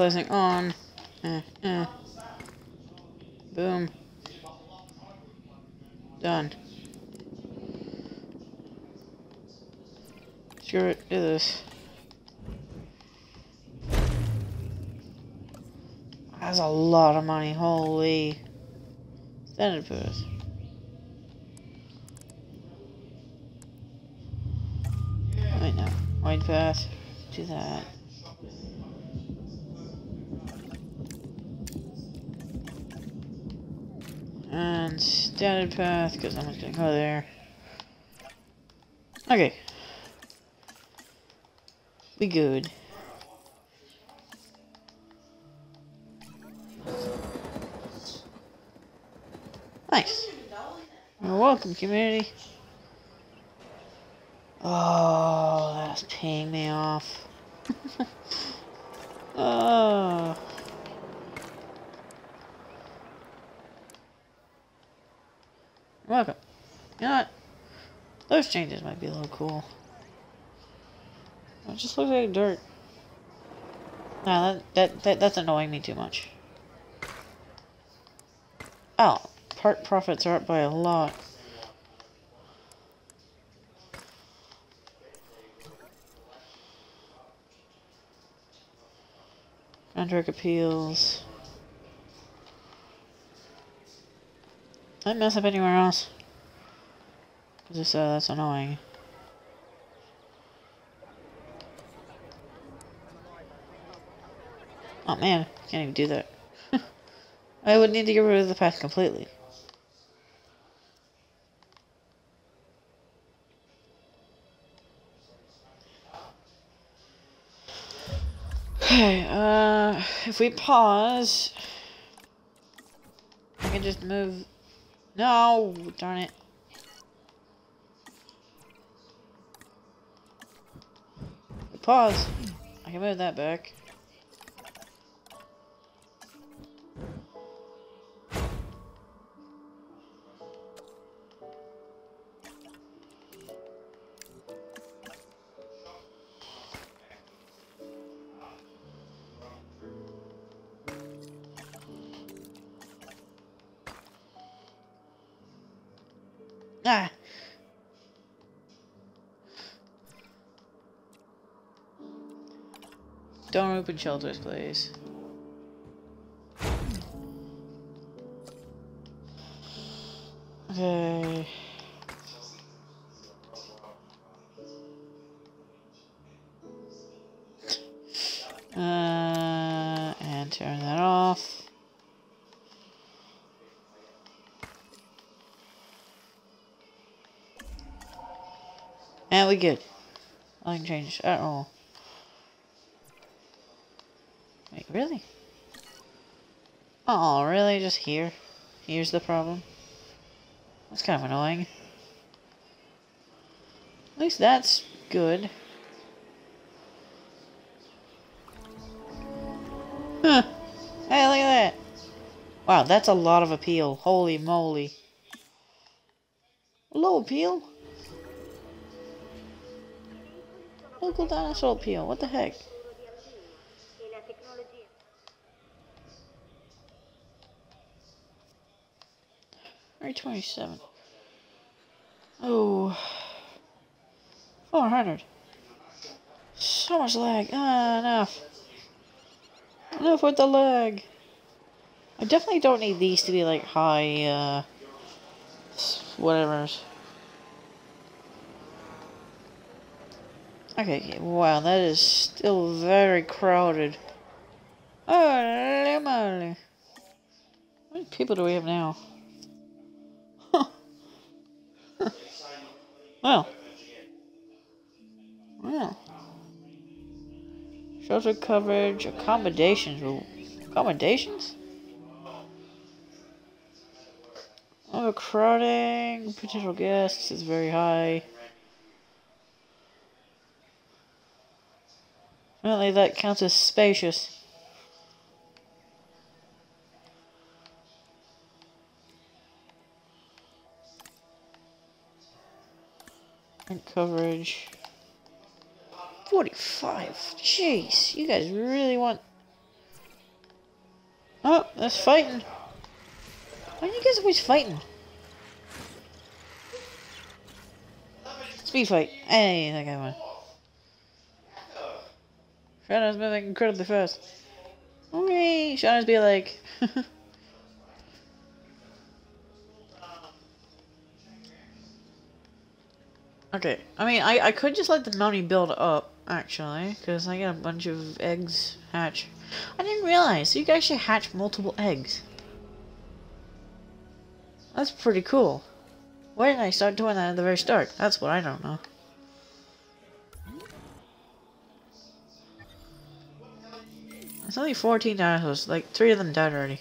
I'm on. Eh, eh. Boom. Done. Do this. That's a lot of money, holy. Standard purse. Wait, no. Wide path. Do that. And standard path, because I'm just gonna go there. Okay. We good. Nice. You're welcome, community. Oh, that's paying me off. oh. You're welcome. You know what? Those changes might be a little cool. It just looks like dirt. Nah, that, that, that that's annoying me too much. Oh, part profits are up by a lot. Contract appeals. I mess up anywhere else? If so, that's annoying. Oh man, can't even do that. I would need to get rid of the path completely. Okay, uh, if we pause, I can just move. No, darn it. Pause. I can move that back. Shelters, please. Okay. Uh, and turn that off. And we good. Nothing changed at all. Wait, really? Oh, really? Just here? Here's the problem? That's kind of annoying. At least that's good. Huh. Hey, look at that. Wow, that's a lot of appeal. Holy moly. Low appeal? Local dinosaur appeal. What the heck? 27. Oh. 400. So much lag. Ah, enough. Enough with the lag. I definitely don't need these to be like high, uh, whatever's. Okay, wow, that is still very crowded. Oh, moly. How many people do we have now? Well. Well. Shelter coverage, accommodations. Accommodations? Overcrowding, potential guests is very high. Apparently that counts as spacious. Coverage. 45. Jeez, you guys really want... Oh, that's fighting. Why are you guys always fighting? Speed fight. Hey, that guy won. Shadow's moving incredibly fast. Okay, Shadow's be like... okay, I mean, I, I could just let the money build up, actually, because I got a bunch of eggs hatch. I didn't realize, so you guys should hatch multiple eggs. That's pretty cool. Why didn't I start doing that at the very start? That's what I don't know. It's only 14 dinosaurs. Like, three of them died already.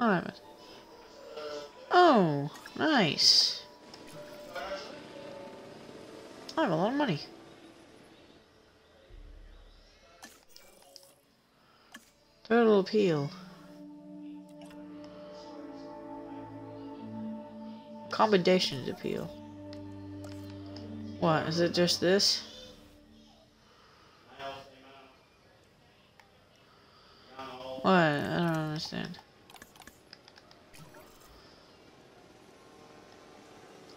Alright. Oh, nice. I have a lot of money. Total appeal. Commendations appeal. What, is it just this? What? I don't understand.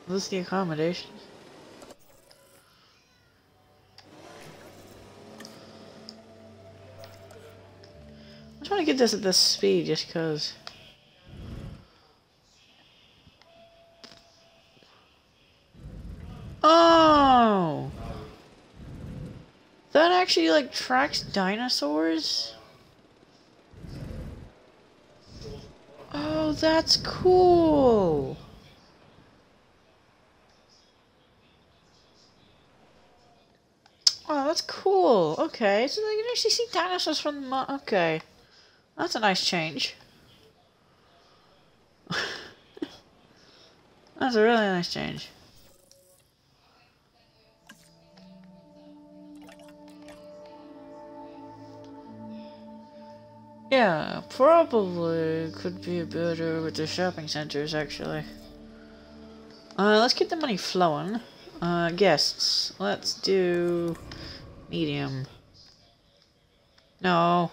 What's the accommodation? I'm trying to get this at this speed just cause. Oh! That actually like tracks dinosaurs? Oh, that's cool! Oh, that's cool. Okay, so you can actually see dinosaurs from the Okay. That's a nice change. that's a really nice change. Yeah, probably could be a better with the shopping centers, actually. Uh, let's keep the money flowing. Uh, guests. Let's do... medium. No.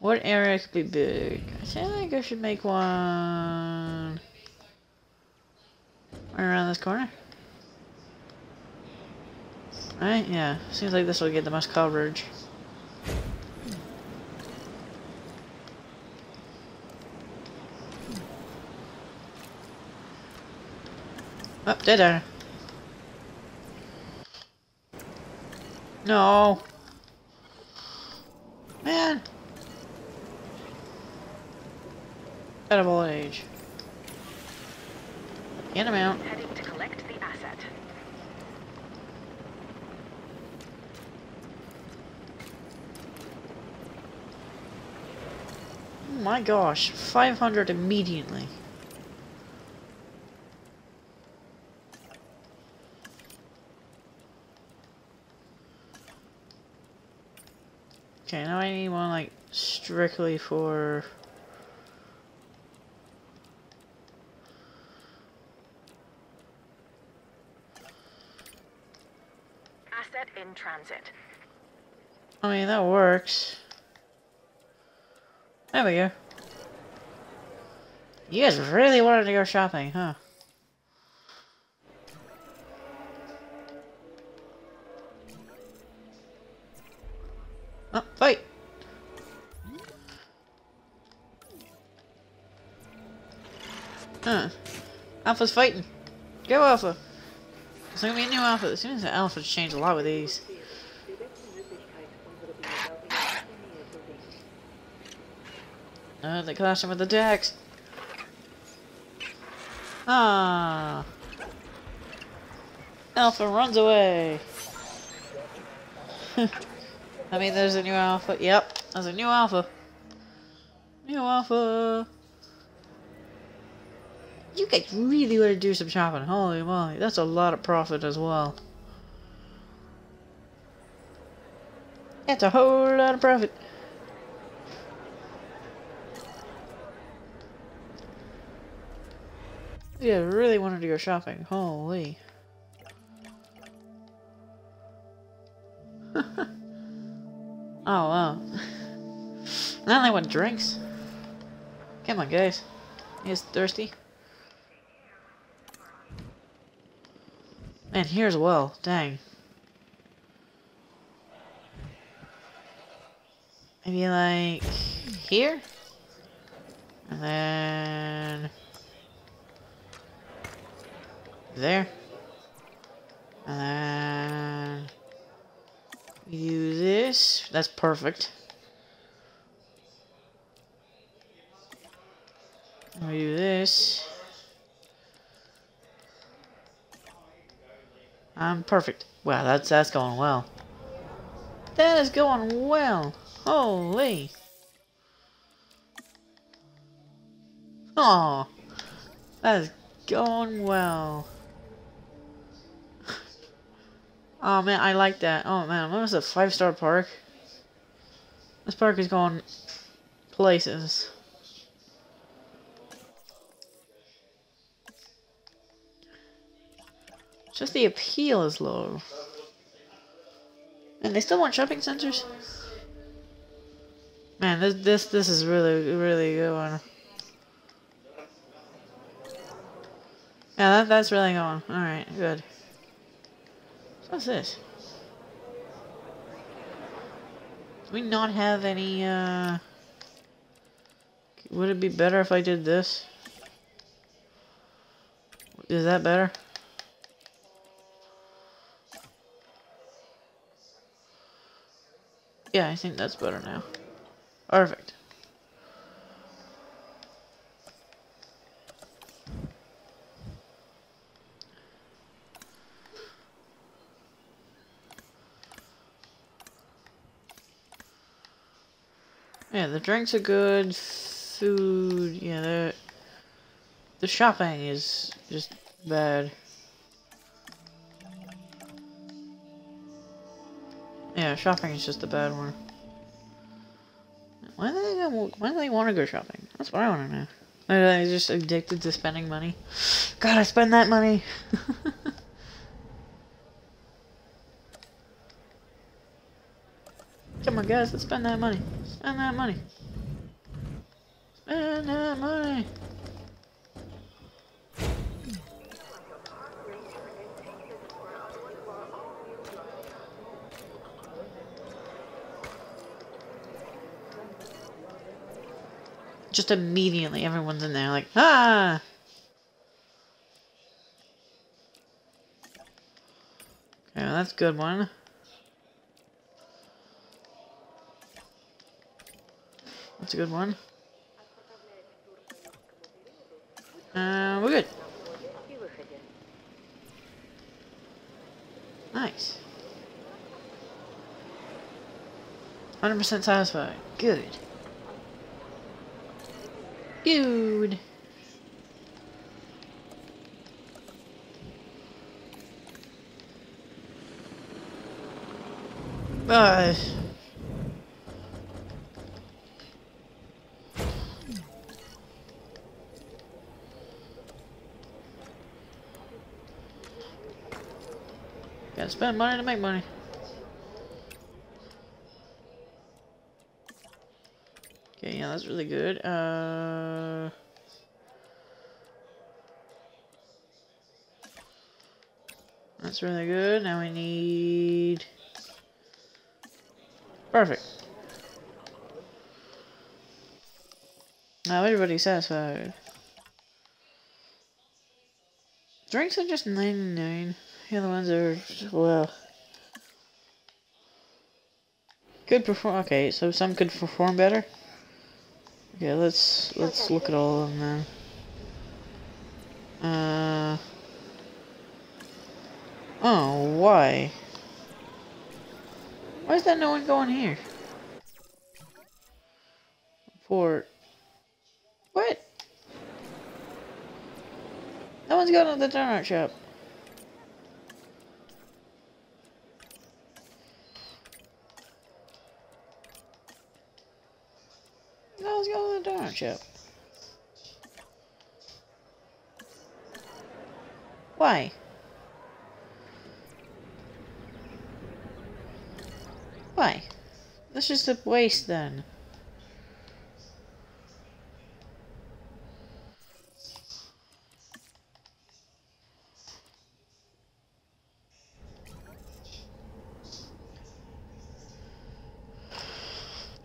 What area could be big? I think I should make one... Right around this corner? Right? Yeah. Seems like this will get the most coverage. Oh, dead No. Man. Edible age. Get him out. Heading to collect the asset. Oh my gosh, 500 immediately. Okay, now I need one like strictly for Asset in transit. I mean that works. There we go. You guys really wanted to go shopping, huh? Huh. Alpha's fighting. Go Alpha! It's gonna be a new Alpha. As soon as the Alpha's changed a lot with these. Uh, they clashing with the decks. Ah. Alpha runs away. I mean, there's a new alpha. Yep, there's a new alpha. New alpha. You guys really want to do some shopping. Holy moly, that's a lot of profit as well. That's a whole lot of profit. Yeah, really wanted to go shopping. Holy. oh, wow. now they want drinks. Come on, guys. He's thirsty? Man, here as well. Dang. Maybe like here? And then there. And then do this. That's perfect. And we do this. I'm perfect. Wow, that's that's going well. That is going well. Holy. Oh, that is going well. Oh man, I like that. Oh man, what was a five star park? This park is going places. Just the appeal is low. And they still want shopping centers? Man, this this this is really really good one. Yeah, that that's really going. All right, good. What's this? Do we not have any, uh... Would it be better if I did this? Is that better? Yeah, I think that's better now. Perfect. Yeah, the drinks are good. Food, yeah, the the shopping is just bad. Yeah, shopping is just a bad one. Why do they why do they want to go shopping? That's what I want to know. Are they just addicted to spending money? God, I spend that money. Come on, guys, let's spend that money. Spend that money. Spend that money. Just immediately, everyone's in there like, ah! Okay, well, that's a good one. That's a good one. Uh, we're good. Nice. 100% satisfied. Good. Good. Uh, gotta spend money to make money. Okay, yeah, that's really good. Uh... That's really good. Now we need... Perfect. Now everybody's satisfied. Drinks are just 99. The other ones are, well... Good perform, okay, so some could perform better? Okay, let's, let's look at all of them then. Uh... Oh, why? Why is that no one going here? Report. What? No one's going to the donut shop. No one's Why? Why? That's just a waste then.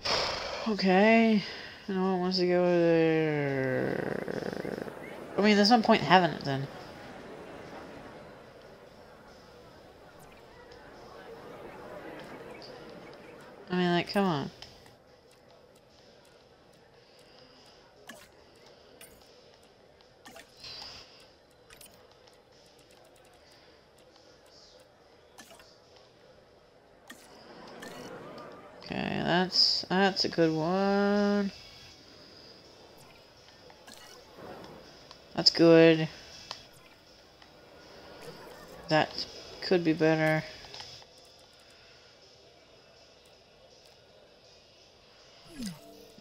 Okay. No one wants to go there. I mean, there's no point having it then. I mean, like, come on. Okay, that's that's a good one. That's good. That could be better.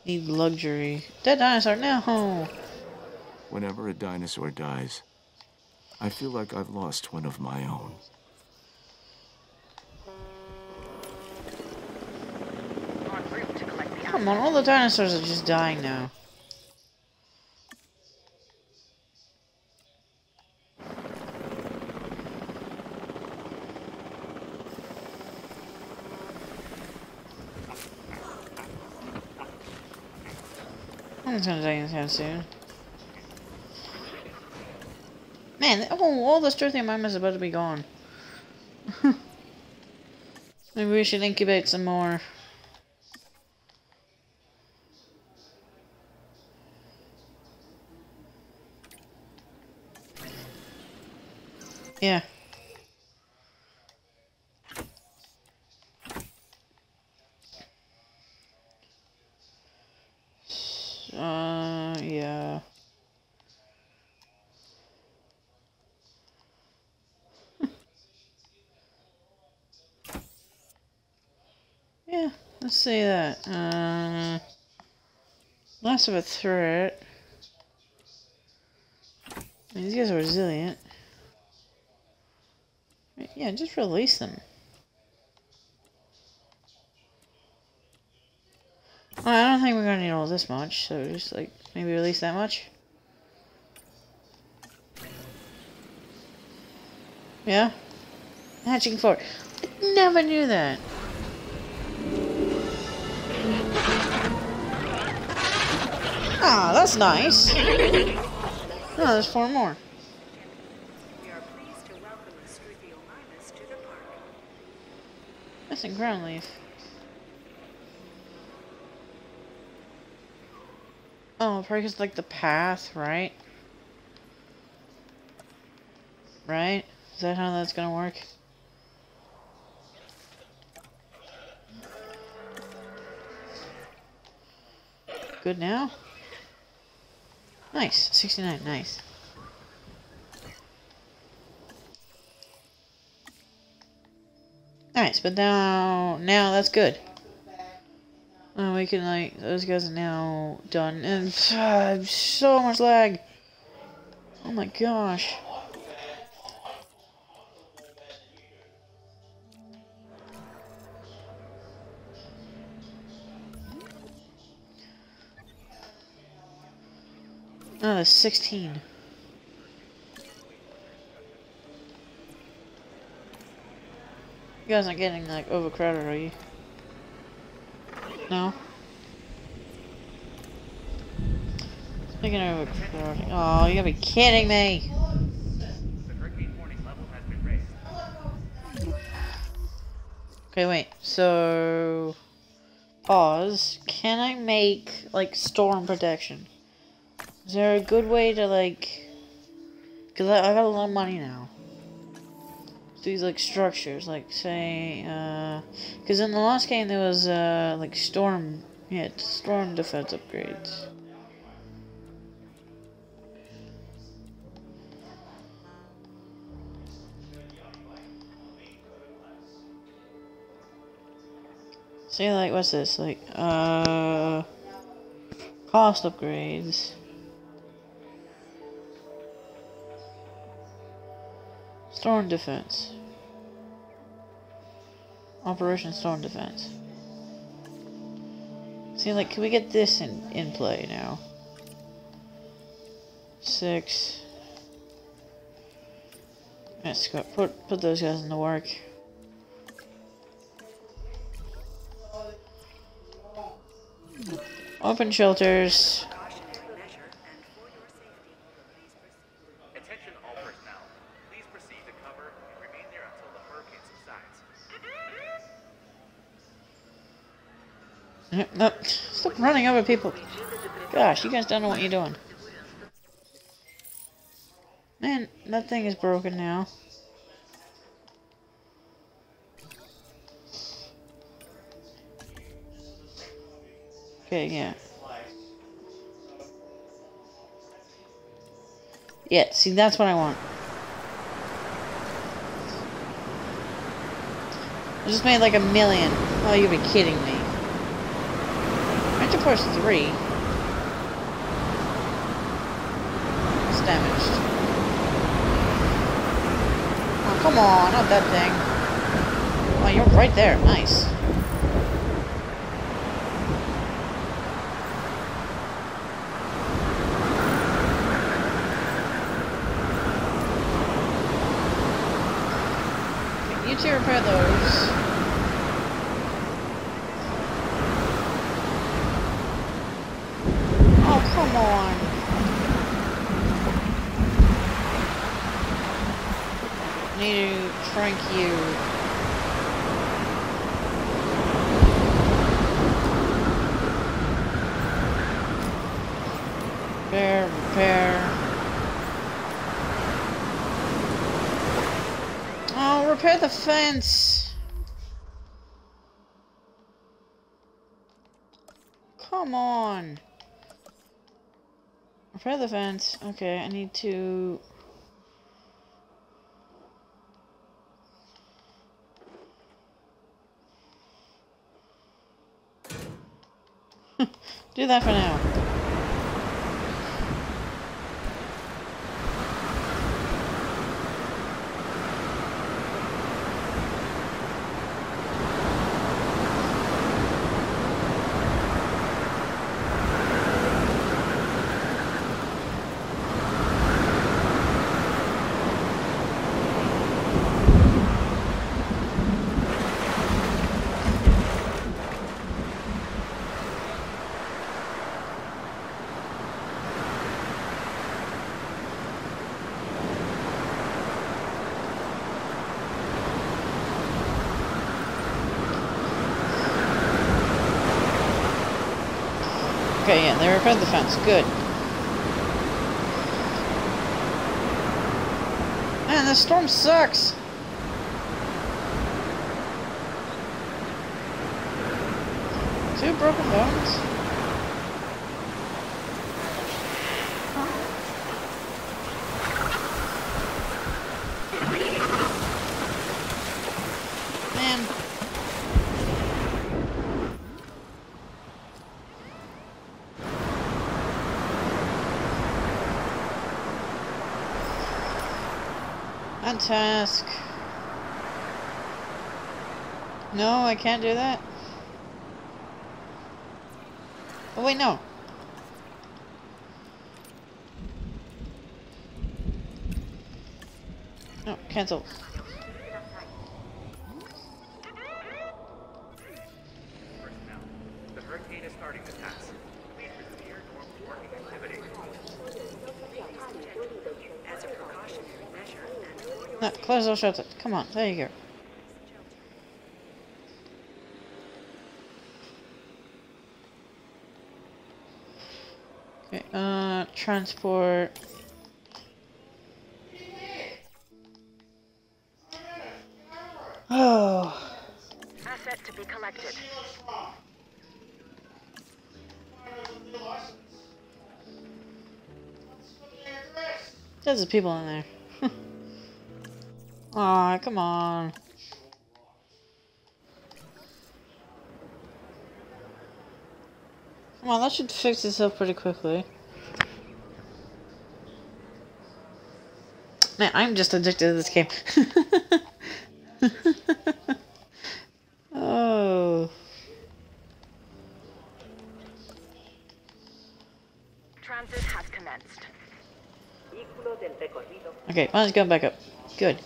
Need luxury. Dead dinosaur, no! Whenever a dinosaur dies, I feel like I've lost one of my own. En route to collect the Come on, all the dinosaurs are just dying now. Someone's gonna die anytime soon. Man, oh, all the Struthiomimus is about to be gone. Maybe we should incubate some more. Yeah. Uh, yeah. yeah, let's say that. Uh, less of a threat. These guys are resilient. Yeah, just release them. Well, I don't think we're gonna need all this much, so just like maybe release that much. Yeah? Hatching forward. I never knew that. Ah, that's nice. Oh, there's four more. In ground leaf. Oh, probably 'cause, like the path, right? Right? Is that how that's gonna work? Good now? Nice. 69, nice. Nice, but now, now that's good. And we can like, those guys are now done. And uh, so much lag. Oh my gosh. Oh, 16. You guys aren't getting like overcrowded, are you? No? Speaking of overcrowding. Oh, you gotta be kidding me! Okay, wait. So. Pause. Can I make, like, storm protection? Is there a good way to, like. Because I, I got a lot of money now. These, like, structures, like, say, uh. Because in the last game there was, uh, like, storm. Yeah, storm defense upgrades. Say like what's this? Like uh cost upgrades. Storm defense. Operation Storm defense. See like can we get this in in play now? Six. Let's go put put those guys in the work. Open shelters. Cautionary measure and for your safety, please proceed. Attention all personnel. Please proceed to cover and remain there until the hurricane subsides. No, stop running over people. Gosh, you guys don't know what you're doing. Man, that thing is broken now. Okay, yeah. Yeah, see, that's what I want. I just made like a million. Oh, you'd be kidding me. Intercourse 3. It's damaged. Oh, come on, not that thing. Oh, you're right there. Nice. You two repair those. Oh, come on. Need to shrink you. Repair, repair. Oh, repair the fence. Come on. Repair the fence. Okay, I need to... Do that for now. Okay, yeah, they repaired the fence. Good. Man, this storm sucks. Two broken bones. Man. On task. No, I can't do that. Oh wait, no. No, cancel. No, close those shutters. Come on, there you go. Okay, uh, transport. Oh, Asset to be collected. there's people in there. Aw, come on. Come on, that should fix itself pretty quickly. Man, I'm just addicted to this game. oh. Transit has commenced. Okay, mine's going back up. Good.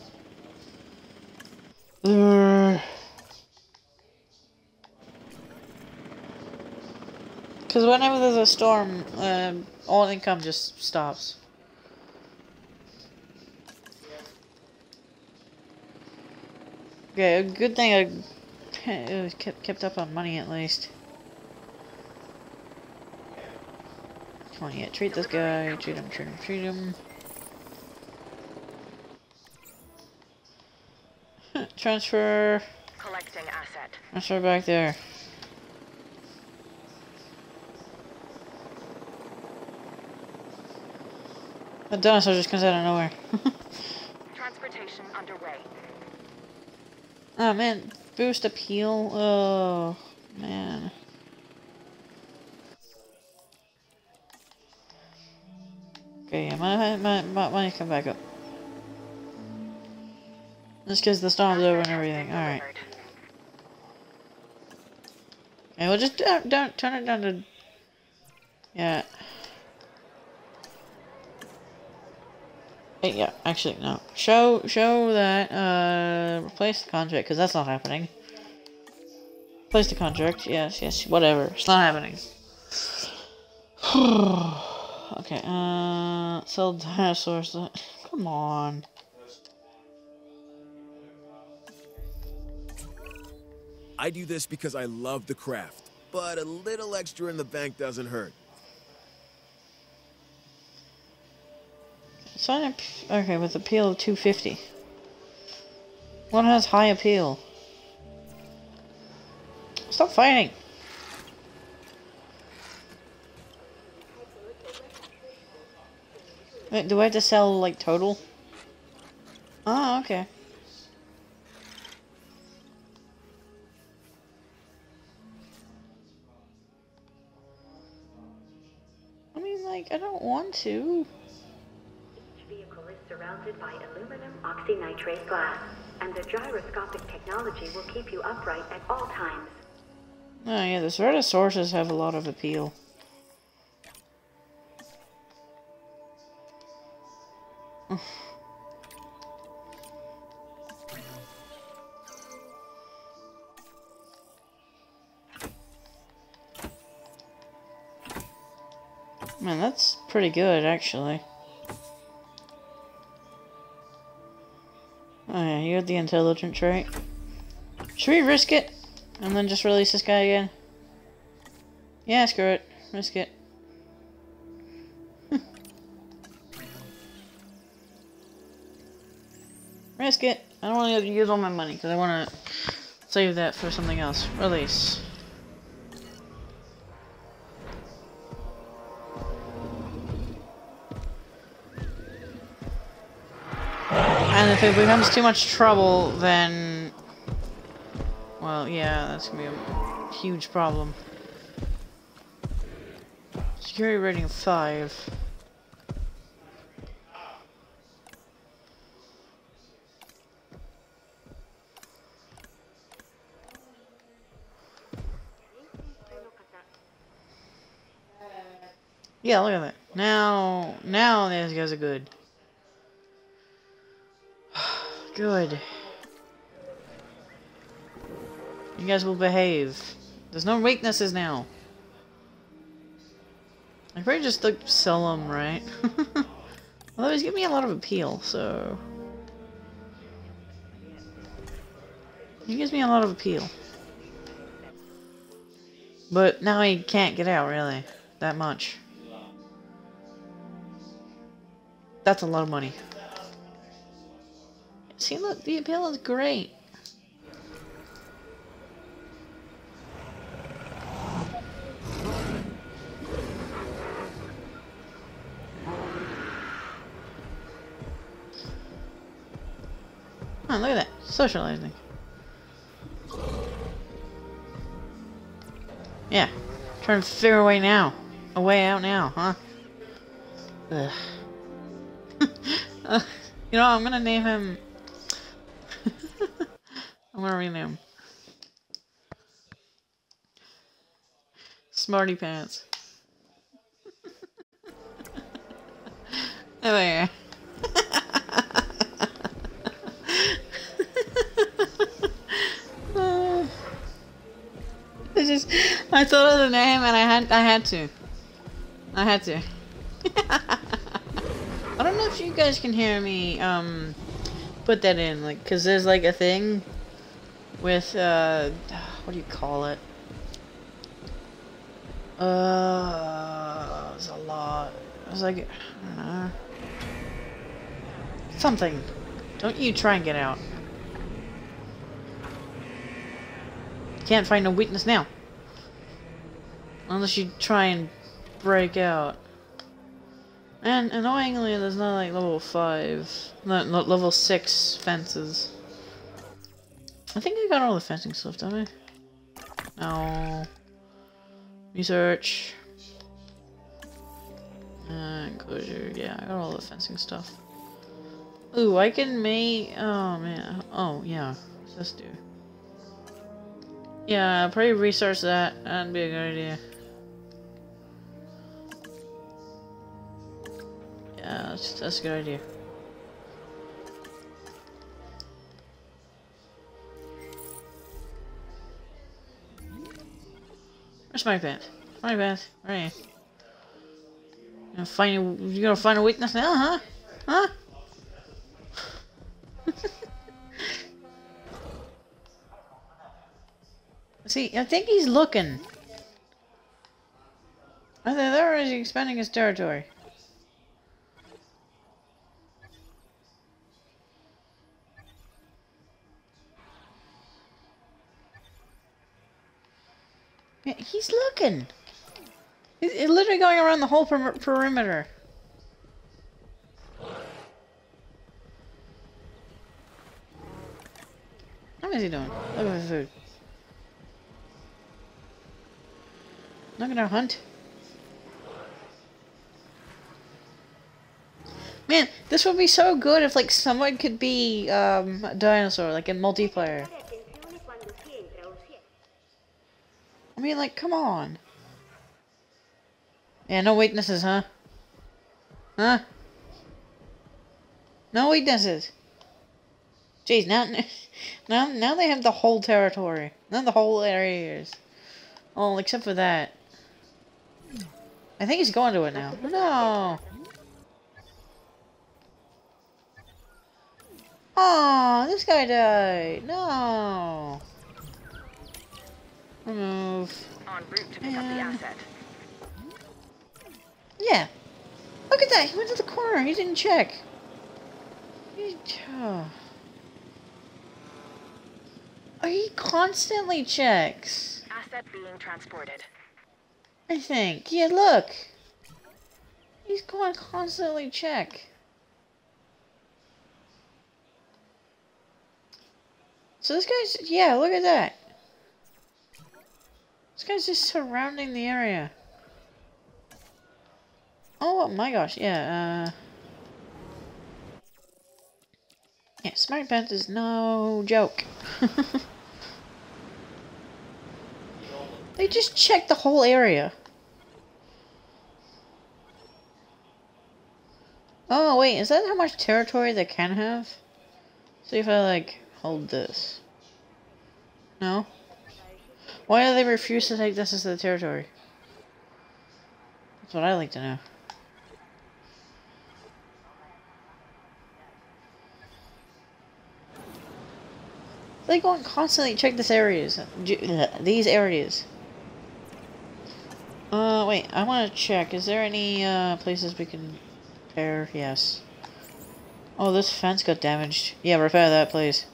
Because whenever there's a storm, um, all income just stops. Okay, good thing I kept kept up on money at least. Come on, yeah, treat this guy, treat him, treat him, treat him. Transfer. Collecting asset. Transfer back there. The dinosaur just comes out of nowhere. Transportation underway oh man, boost appeal. Oh man. Okay, yeah, my my my money come back up. Just because the storm's over and everything. All right. Okay, well just don't, don't turn it down to. Yeah. Yeah, actually no. Show show that uh replace the contract because that's not happening. Replace the contract. Yes, yes, whatever. It's not happening. okay. Uh, sell dinosaurs. Come on. I do this because I love the craft, but a little extra in the bank doesn't hurt. Sign up. Okay, with appeal of 250. One has high appeal. Stop fighting. Wait, do I have to sell like total? Oh, okay. I mean, like, I don't want to. Surrounded by aluminum oxynitride glass, and the gyroscopic technology will keep you upright at all times. Oh yeah, the Ceratosaurus have a lot of appeal. Man, that's pretty good, actually. Oh yeah, you have the intelligent trait. Should we risk it? And then just release this guy again? Yeah, screw it. Risk it. risk it. I don't want to use all my money because I want to save that for something else. Release. And if it becomes too much trouble, then... Well, yeah, that's gonna be a huge problem. Security rating 5. Yeah, look at that. Now, now these guys are good. Good. You guys will behave. There's no weaknesses now. I probably just like sell them, right? Although he's giving me a lot of appeal, so he gives me a lot of appeal. But now he can't get out, really, that much. That's a lot of money. See, look, the appeal is great. Oh, look at that. Socializing. Yeah. Trying to figure a way now. A way out now, huh? Ugh. you know, I'm gonna name him... I'm gonna rename. Smarty Pants. oh yeah. Uh, I just I thought of the name and I had I had to. I had to. I don't know if you guys can hear me um put that in like cuz there's like a thing with uh what do you call it? Uh it's a lot. It's like I know. Something. Don't you try and get out. Can't find no weakness now. Unless you try and break out. And annoyingly, there's not like level 5, not, not level 6 fences. I think I got all the fencing stuff, don't I? No. Research. Uh, enclosure, yeah, I got all the fencing stuff. Ooh, I can make, oh man, oh yeah, this do? Yeah, I'll probably research that, that'd be a good idea. Yeah, that's, that's a good idea. Where's my bed? My bed. Right. you? Gonna find a, you gonna find a weakness now, huh? Huh? See, I think he's looking. Or is he expanding his territory? Yeah, he's looking. He's, literally going around the whole per perimeter. How is he doing? Look at his food. Not gonna hunt. Man, this would be so good if like someone could be um, a dinosaur, like in multiplayer. I mean, like, come on. Yeah, no weaknesses, huh? Huh? No weaknesses. Jeez, now, now, now they have the whole territory. Not the whole areas. Oh, except for that. I think he's going to it now. No. Oh, this guy died. No. Remove. En route to pick up the asset. Yeah. Look at that. He went to the corner. He didn't check. He, oh. Oh, he constantly checks. Asset being transported. I think. Yeah, look. He's going to constantly check. So this guy's, yeah, look at that. This guy's just surrounding the area. Oh my gosh, yeah, uh... Yeah, Bent is no joke. they just checked the whole area. Oh, wait, is that how much territory they can have? See if I, like, hold this. No? Why do they refuse to take this as their territory? That's what I like to know. They go and constantly check this areas, these areas. Uh, wait, I want to check. Is there any uh, places we can repair? Yes. Oh, this fence got damaged. Yeah, repair that, please.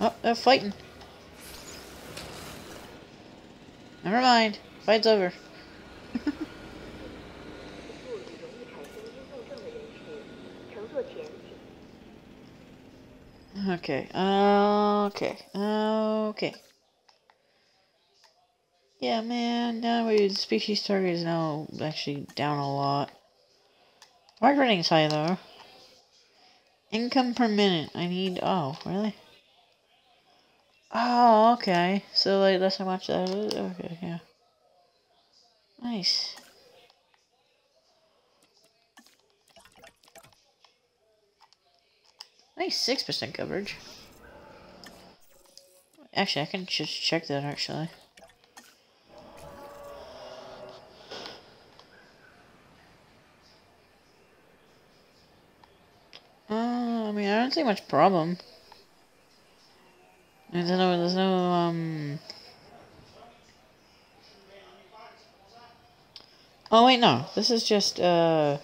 Oh, they're fighting. Never mind. Fight's over. okay. Okay. Okay. Yeah, man. Now we species target is now actually down a lot. Marketing's high though. Income per minute. I need. Oh, really? Oh, okay. So like that's how much that is. Okay, yeah. Nice. Nice six percent coverage. Actually, I can just check that actually. Uh, I mean, I don't see much problem. I don't know, there's no, um... Oh, wait, no. This is just, uh...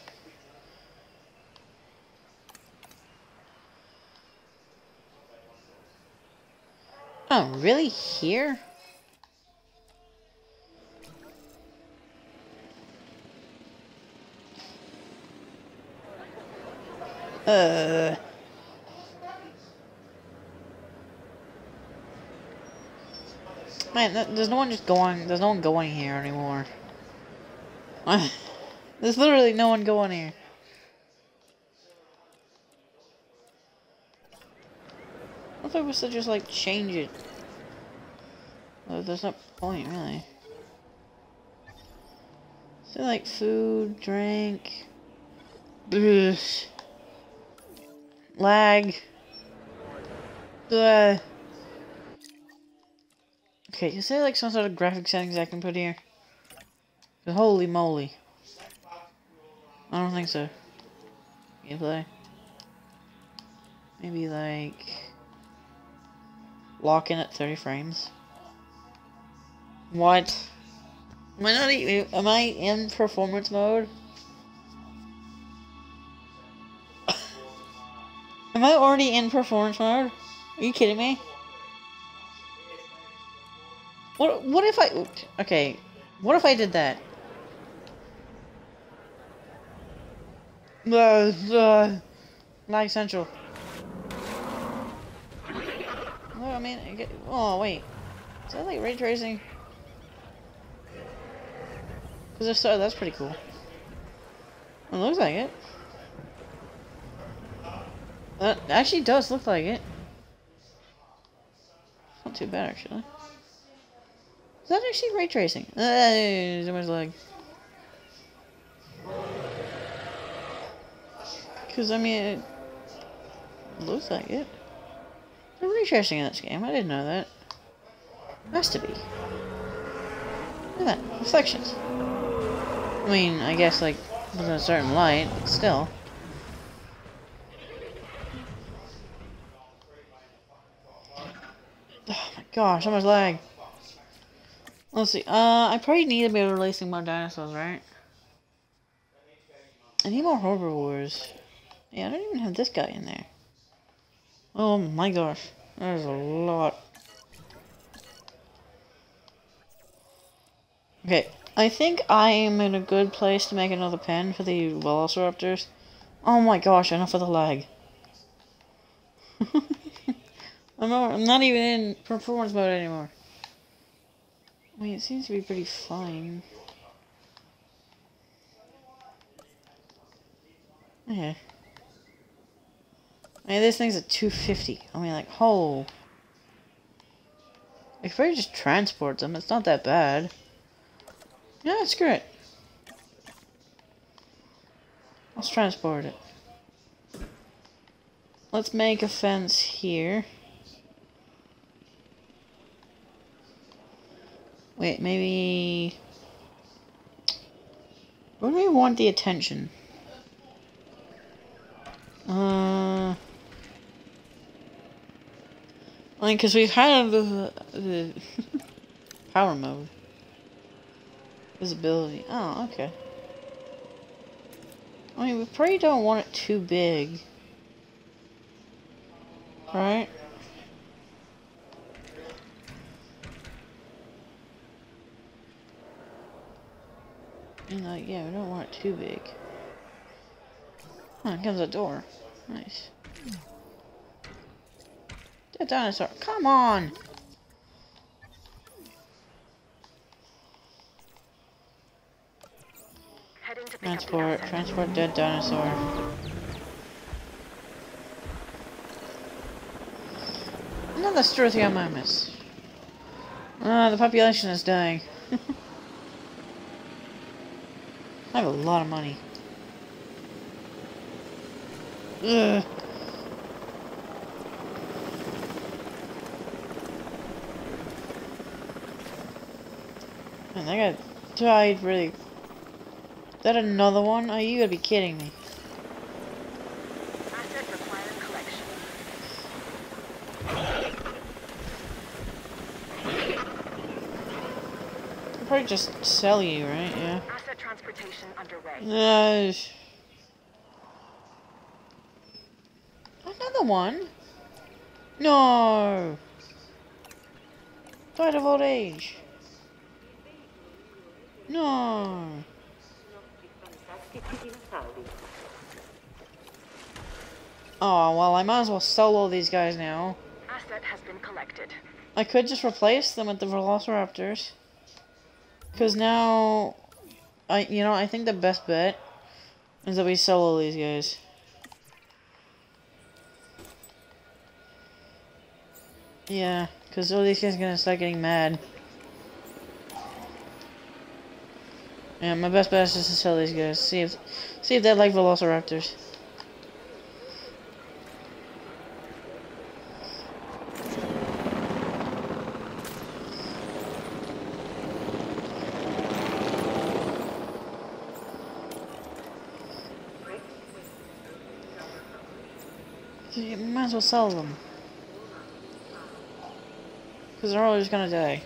Oh, really? Here? Uh... Man, there's no one just going. There's no one going here anymore. there's literally no one going here. I was to just like change it? There's no point really. So like food, drink, Ugh. lag. Ugh. Okay, is there like some sort of graphic settings I can put here? Holy moly. I don't think so. Gameplay. Maybe like lock in at 30 frames. What? Am I not even, am I in performance mode? am I already in performance mode? Are you kidding me? What what if I okay, what if I did that? Uh, uh, central. Well, I mean, oh wait, is that like ray tracing? Because if so, that's pretty cool. It looks like it. That actually does look like it. Not too bad actually. Is that actually ray tracing? Uh, much lag. Because, I mean, it looks like it. They're ray tracing in this game. I didn't know that. Has to be. Look at that. Reflections. I mean, I guess, like, with a certain light, but still. Oh my gosh, so much lag. Let's see. Uh, I probably need to be releasing more dinosaurs, right? I need more herbivores. Yeah, I don't even have this guy in there. Oh my gosh. There's a lot. Okay, I think I am in a good place to make another pen for the Velociraptors. Oh my gosh, enough of the lag. I'm, not, I'm not even in performance mode anymore. I mean, it seems to be pretty fine. Okay. I mean, this thing's at 250. I mean, like, oh. If I could probably just transport them. It's not that bad. Yeah, screw it. Let's transport it. Let's make a fence here. Wait, maybe... Where do we want the attention? Uh... I mean, because we've had the, the power mode. Visibility. Oh, okay. I mean, we probably don't want it too big. Right? And like, yeah, we don't want it too big. Oh, comes a door. Nice. Dead dinosaur. Come on! Heading to pick up the Transport, transport dead dinosaur. Another Struthiomimus. Ah, the population is dying. I have a lot of money. Ugh. Man, that guy died really. That another one? Are you gotta be kidding me? I'll probably just sell you, right? Yeah. Transportation underway. Uh, another one? No. Died of old age. No. Oh, well, I might as well solo these guys now. Asset has been collected. I could just replace them with the Velociraptors. Because now, I you know, I think the best bet is that we sell all these guys. Yeah, because all these guys are gonna start getting mad. Yeah, my best bet is to sell these guys. See if, see if they like Velociraptors. You might as well sell them. Because they're just gonna die.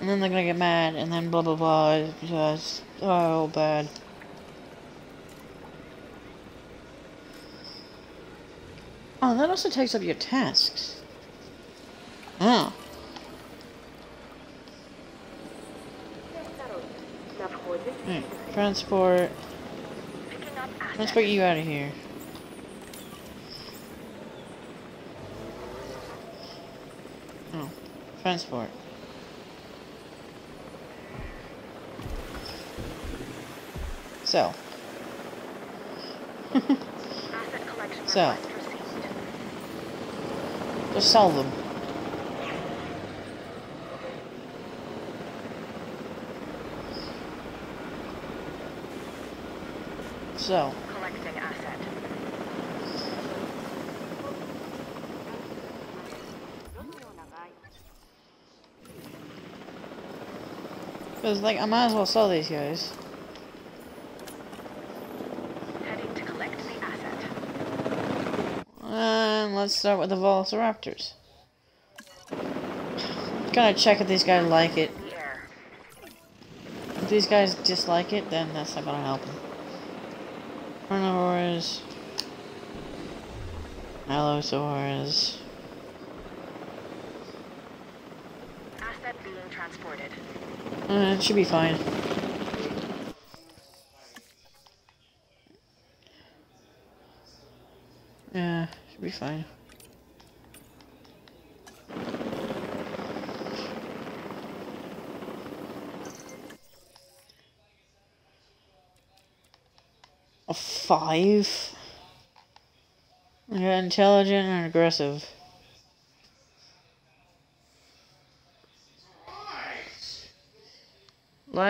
And then they're gonna get mad, and then blah blah blah. It's just, oh, bad. Oh, that also takes up your tasks. Oh. Transport. Transport you out of here. Oh. Transport. So. So. Just sell them. So. Collecting asset. Because, like, I might as well sell these guys. Heading to collect the asset. And let's start with the Velociraptors. Gonna check if these guys like it. If these guys dislike it, then that's not gonna help them. Carnivores. Allosaurs. Asset being transported. Uh, it should be fine. Yeah, should be fine. A five? Yeah, intelligent and aggressive.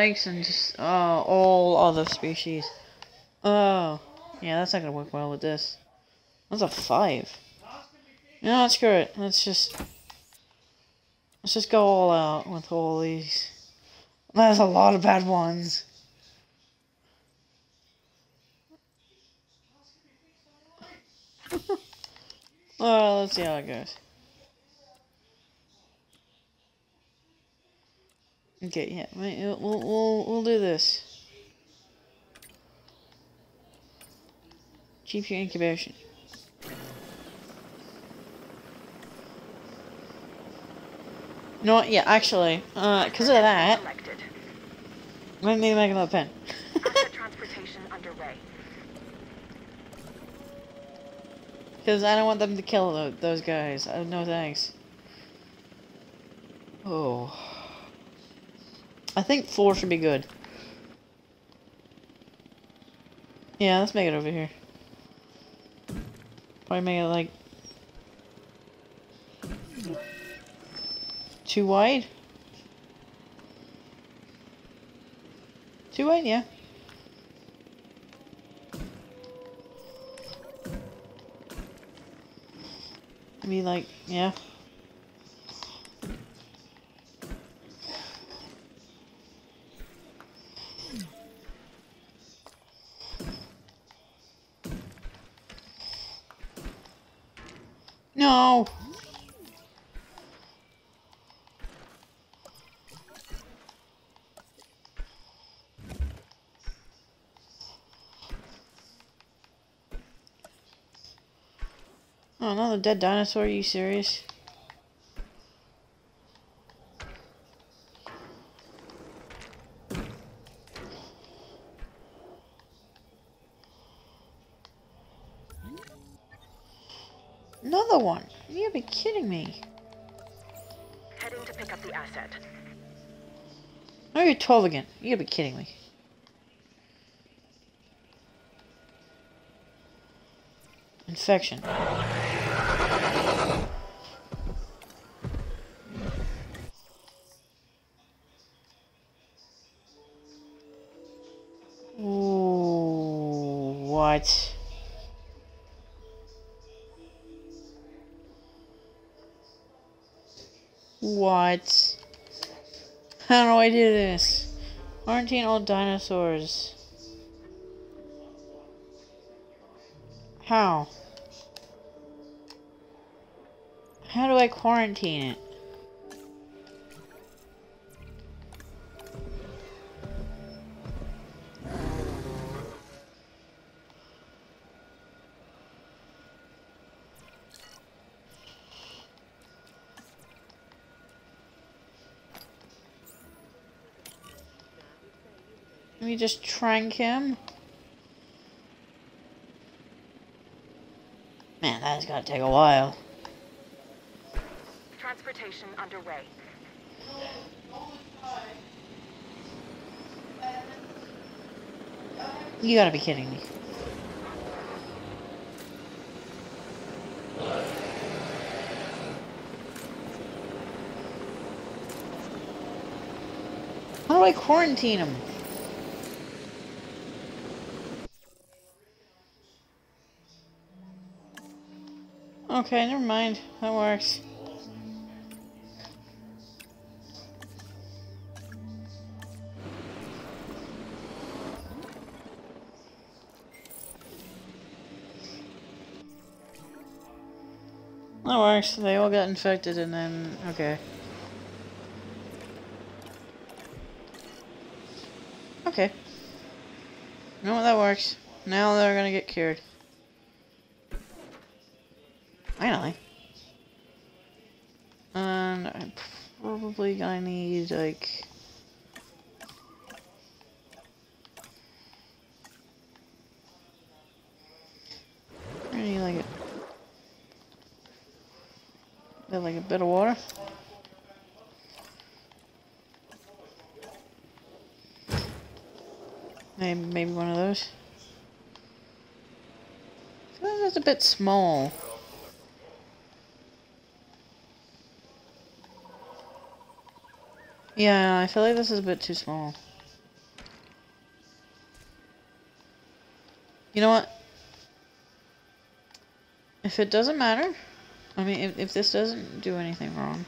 And just oh, all other species. Oh, yeah, that's not gonna work well with this. That's a five. No, screw it. Let's just let's just go all out with all these. There's a lot of bad ones. well, let's see how it goes. Okay, yeah, right, we'll, we'll, we'll do this. Keep your incubation. You know what? Yeah, actually, uh, because of that, Collected. let to make another pen. Transportation underway. Because I don't want them to kill those guys. Uh, no thanks. Oh. I think four should be good. Yeah, let's make it over here. Probably make it like... Too wide? Too wide, yeah. Maybe like, yeah. No. Oh, another dead dinosaur? Are you serious? 12 again. You gotta be kidding me. Infection. Ooh, what? What? How do I do this? Quarantine all dinosaurs. How? How do I quarantine it? Me just trank him. Man, that's gotta take a while. Transportation underway. You gotta be kidding me. How do I quarantine him? Okay, never mind. That works. That works. They all got infected and then... Okay. Okay. No, that works. Now they're gonna get cured. Finally. And I'm probably gonna need, like... Like, a... Bit like a bit of water. Maybe, maybe one of those. That's a bit small. Yeah, I feel like this is a bit too small. You know what? If it doesn't matter, I mean, if, if this doesn't do anything wrong,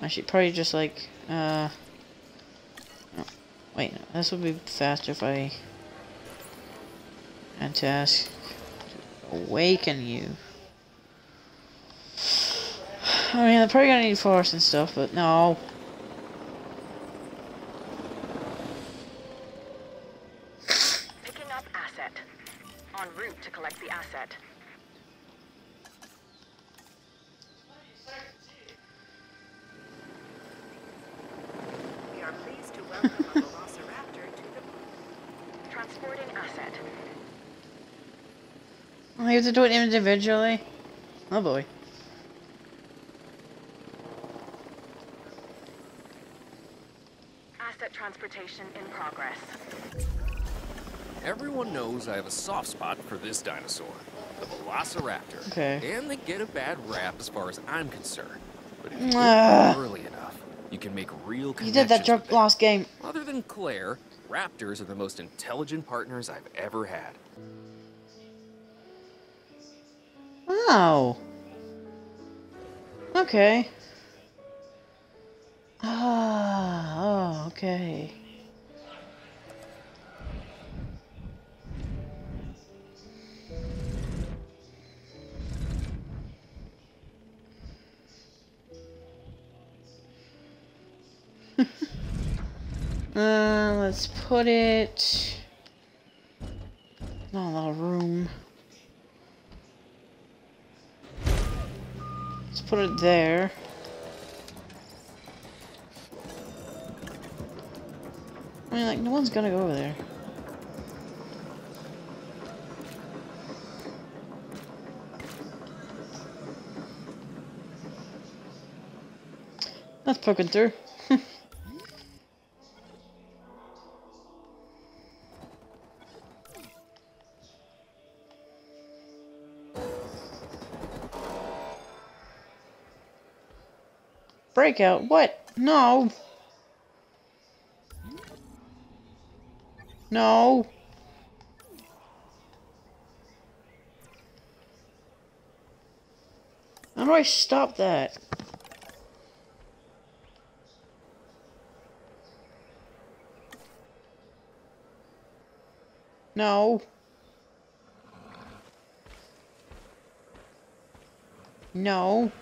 I should probably just like, uh, wait, no, this would be faster if I had to ask to awaken you. I mean, I'm probably gonna need force and stuff, but no. To do it individually? Oh boy. Asset transportation in progress. Everyone knows I have a soft spot for this dinosaur, the Velociraptor. Okay. And they get a bad rap as far as I'm concerned. But if you get Ugh. them early enough, you can make real connections. You did that joke last game. Other than Claire, raptors are the most intelligent partners I've ever had. Oh. Okay. Poking through. Breakout? What? No. No. How do I stop that? No. No.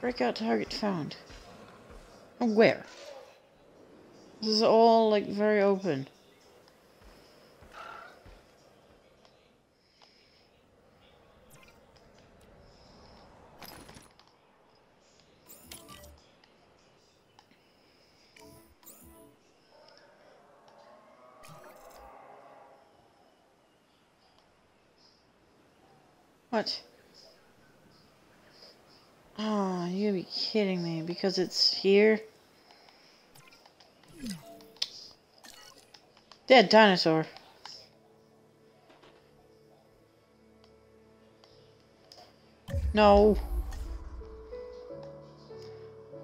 Breakout target found. Oh, where? This is all, like, very open. Because it's here? Dead dinosaur. No.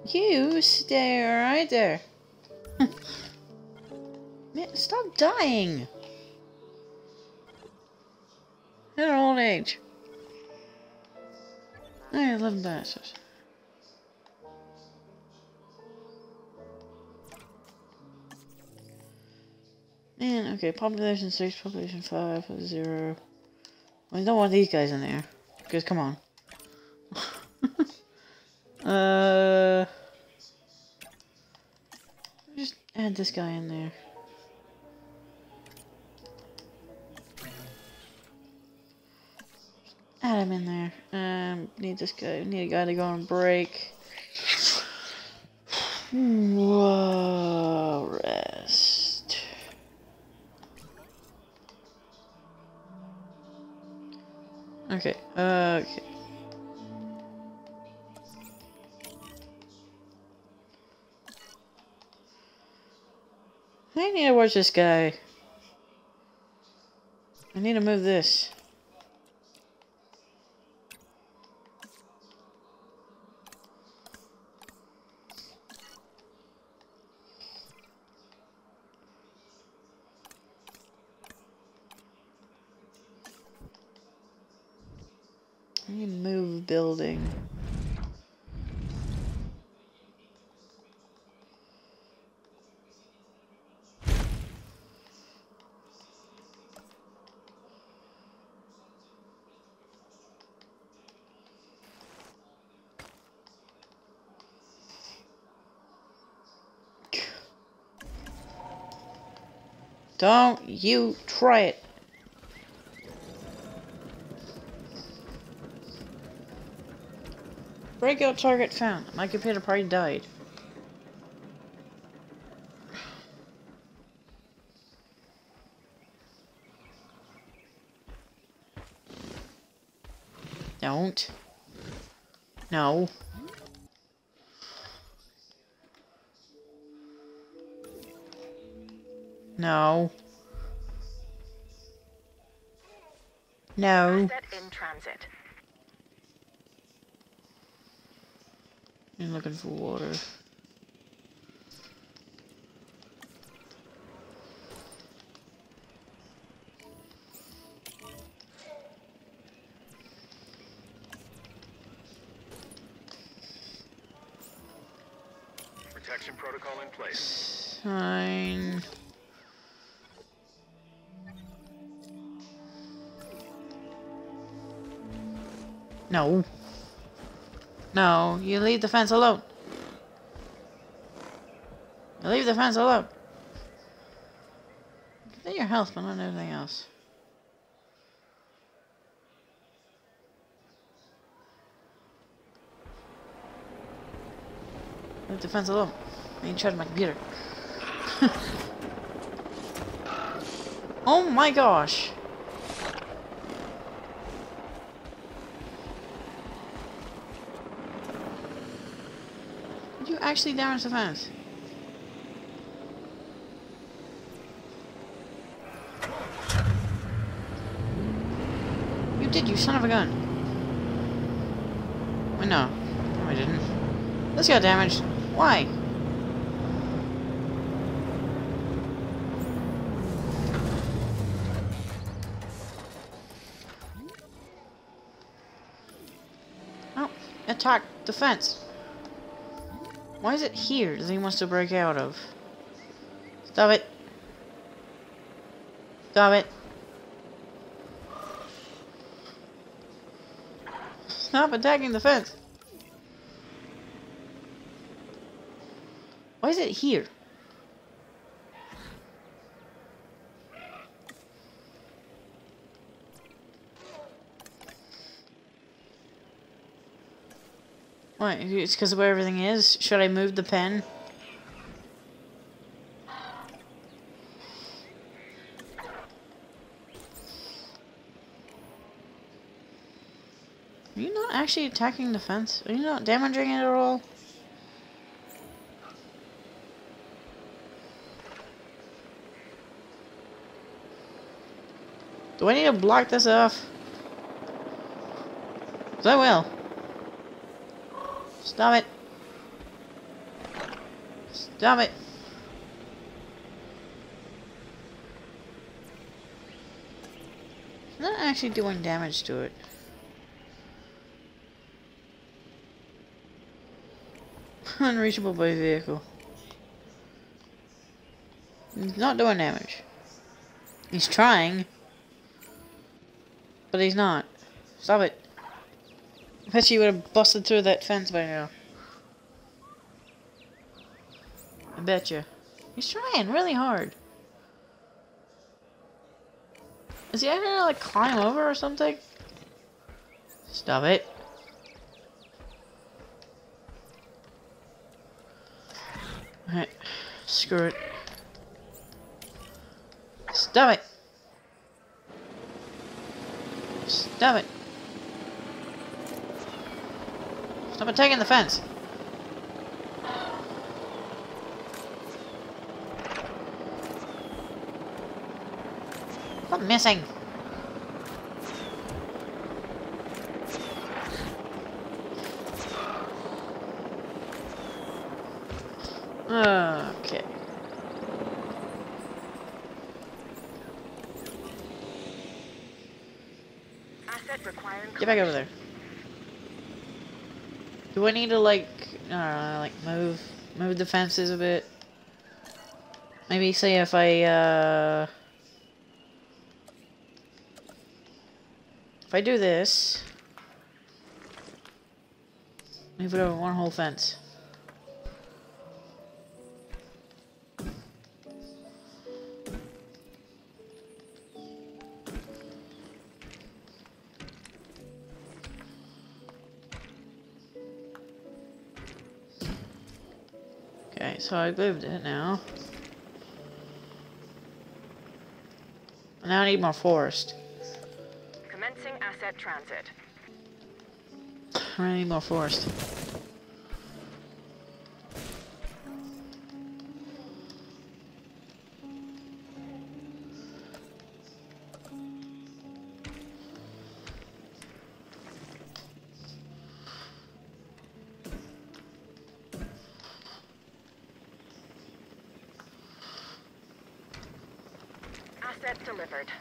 You stay right there. Stop dying. At an old age. I love dinosaurs. Man, okay, population 6, population 5, 0. Well, you don't want these guys in there. Because, come on. uh... Just add this guy in there. Add him in there. Um, need this guy. Need a guy to go on break. Whoa, rest. Okay. Uh, okay. I need to watch this guy. I need to move this. I need to move building. Don't you try it. Breakout target found. My computer probably died. Don't. No. No. No. Asset in transit. Looking for water. Protection protocol in place. Sign. No. No, you leave the fence alone. You leave the fence alone. Get your health, but not everything else. Leave the fence alone. I ain't charging my computer. oh my gosh. Actually damage the fence? You did, you son of a gun. Wait, no. No, I didn't. This got damaged. Why? Oh, attack the fence. Why is it here that he wants to break out of? Stop it. Stop it. Stop attacking the fence. Why is it here? Why? It's because of where everything is? Should I move the pen? Are you not actually attacking the fence? Are you not damaging it at all? Do I need to block this off? I will. Stop it. Stop it. Not actually doing damage to it. Unreachable by vehicle. He's not doing damage. He's trying. But he's not. Stop it. I bet you would have busted through that fence by now. I bet you. He's trying really hard. Is he actually gonna like climb over or something? Stop it. Alright. Screw it. Stop it. Stop it. Stop attacking the fence. Stop missing. Okay. Get back over there. Do I need to like, I don't know, like move, move the fences a bit? Maybe say if I, uh, if I do this, move it over one whole fence. So I moved it now. Now I need more forest. Commencing asset transit. I need more forest. Asset delivered.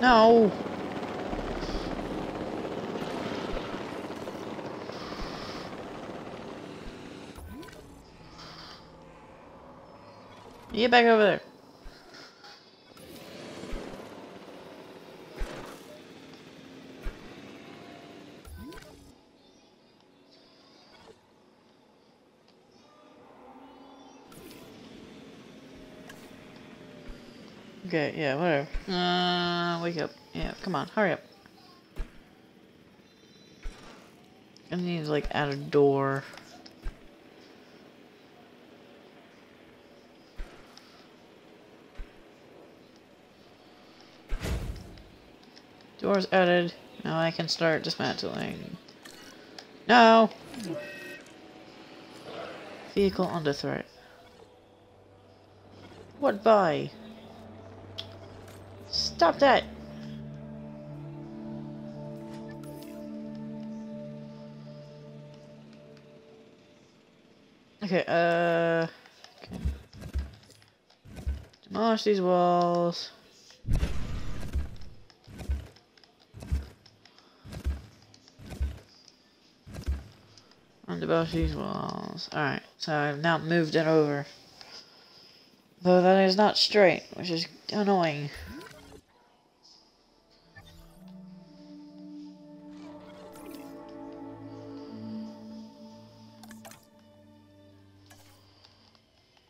No! Get back over there. Okay, yeah, whatever. Uh, wake up. Yeah, come on, hurry up. I need to, like, add a door. Doors added. Now I can start dismantling. No! Vehicle under threat. What by? Stop that! Okay, uh... Okay. Demolish these walls. Undemolish these walls. Alright, so I've now moved it over. Though that is not straight, which is annoying.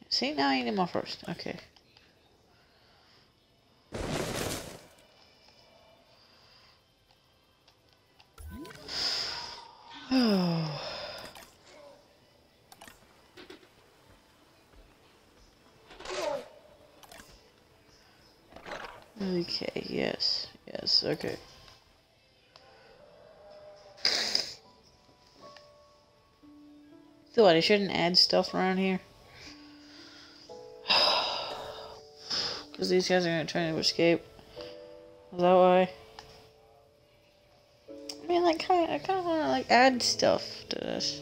See, now I need more first. Okay. Okay. So what, I shouldn't add stuff around here? Because these guys are going to try to escape. Is that why? I mean, like, kinda, I kind of want to, like, add stuff to this.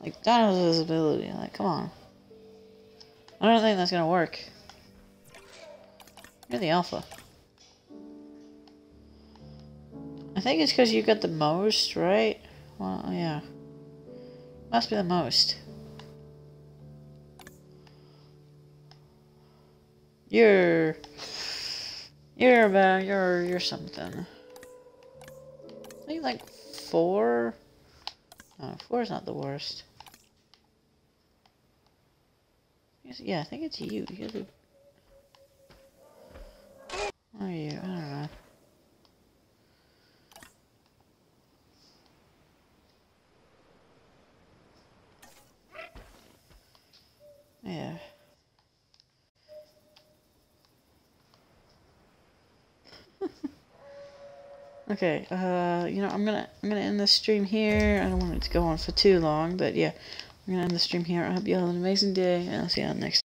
Like, Dino's visibility, like, come on. I don't think that's going to work. You're the alpha. I think it's because you got the most, right? Well, yeah. Must be the most. You're... You're about... You're... You're something. I think like four... No, four is not the worst. Yeah, I think it's you. You're the... Are? I don't know. Yeah. okay, uh, you know, I'm gonna, I'm gonna end this stream here. I don't want it to go on for too long, but yeah, I'm gonna end the stream here. I hope you all have an amazing day, and I'll see you on next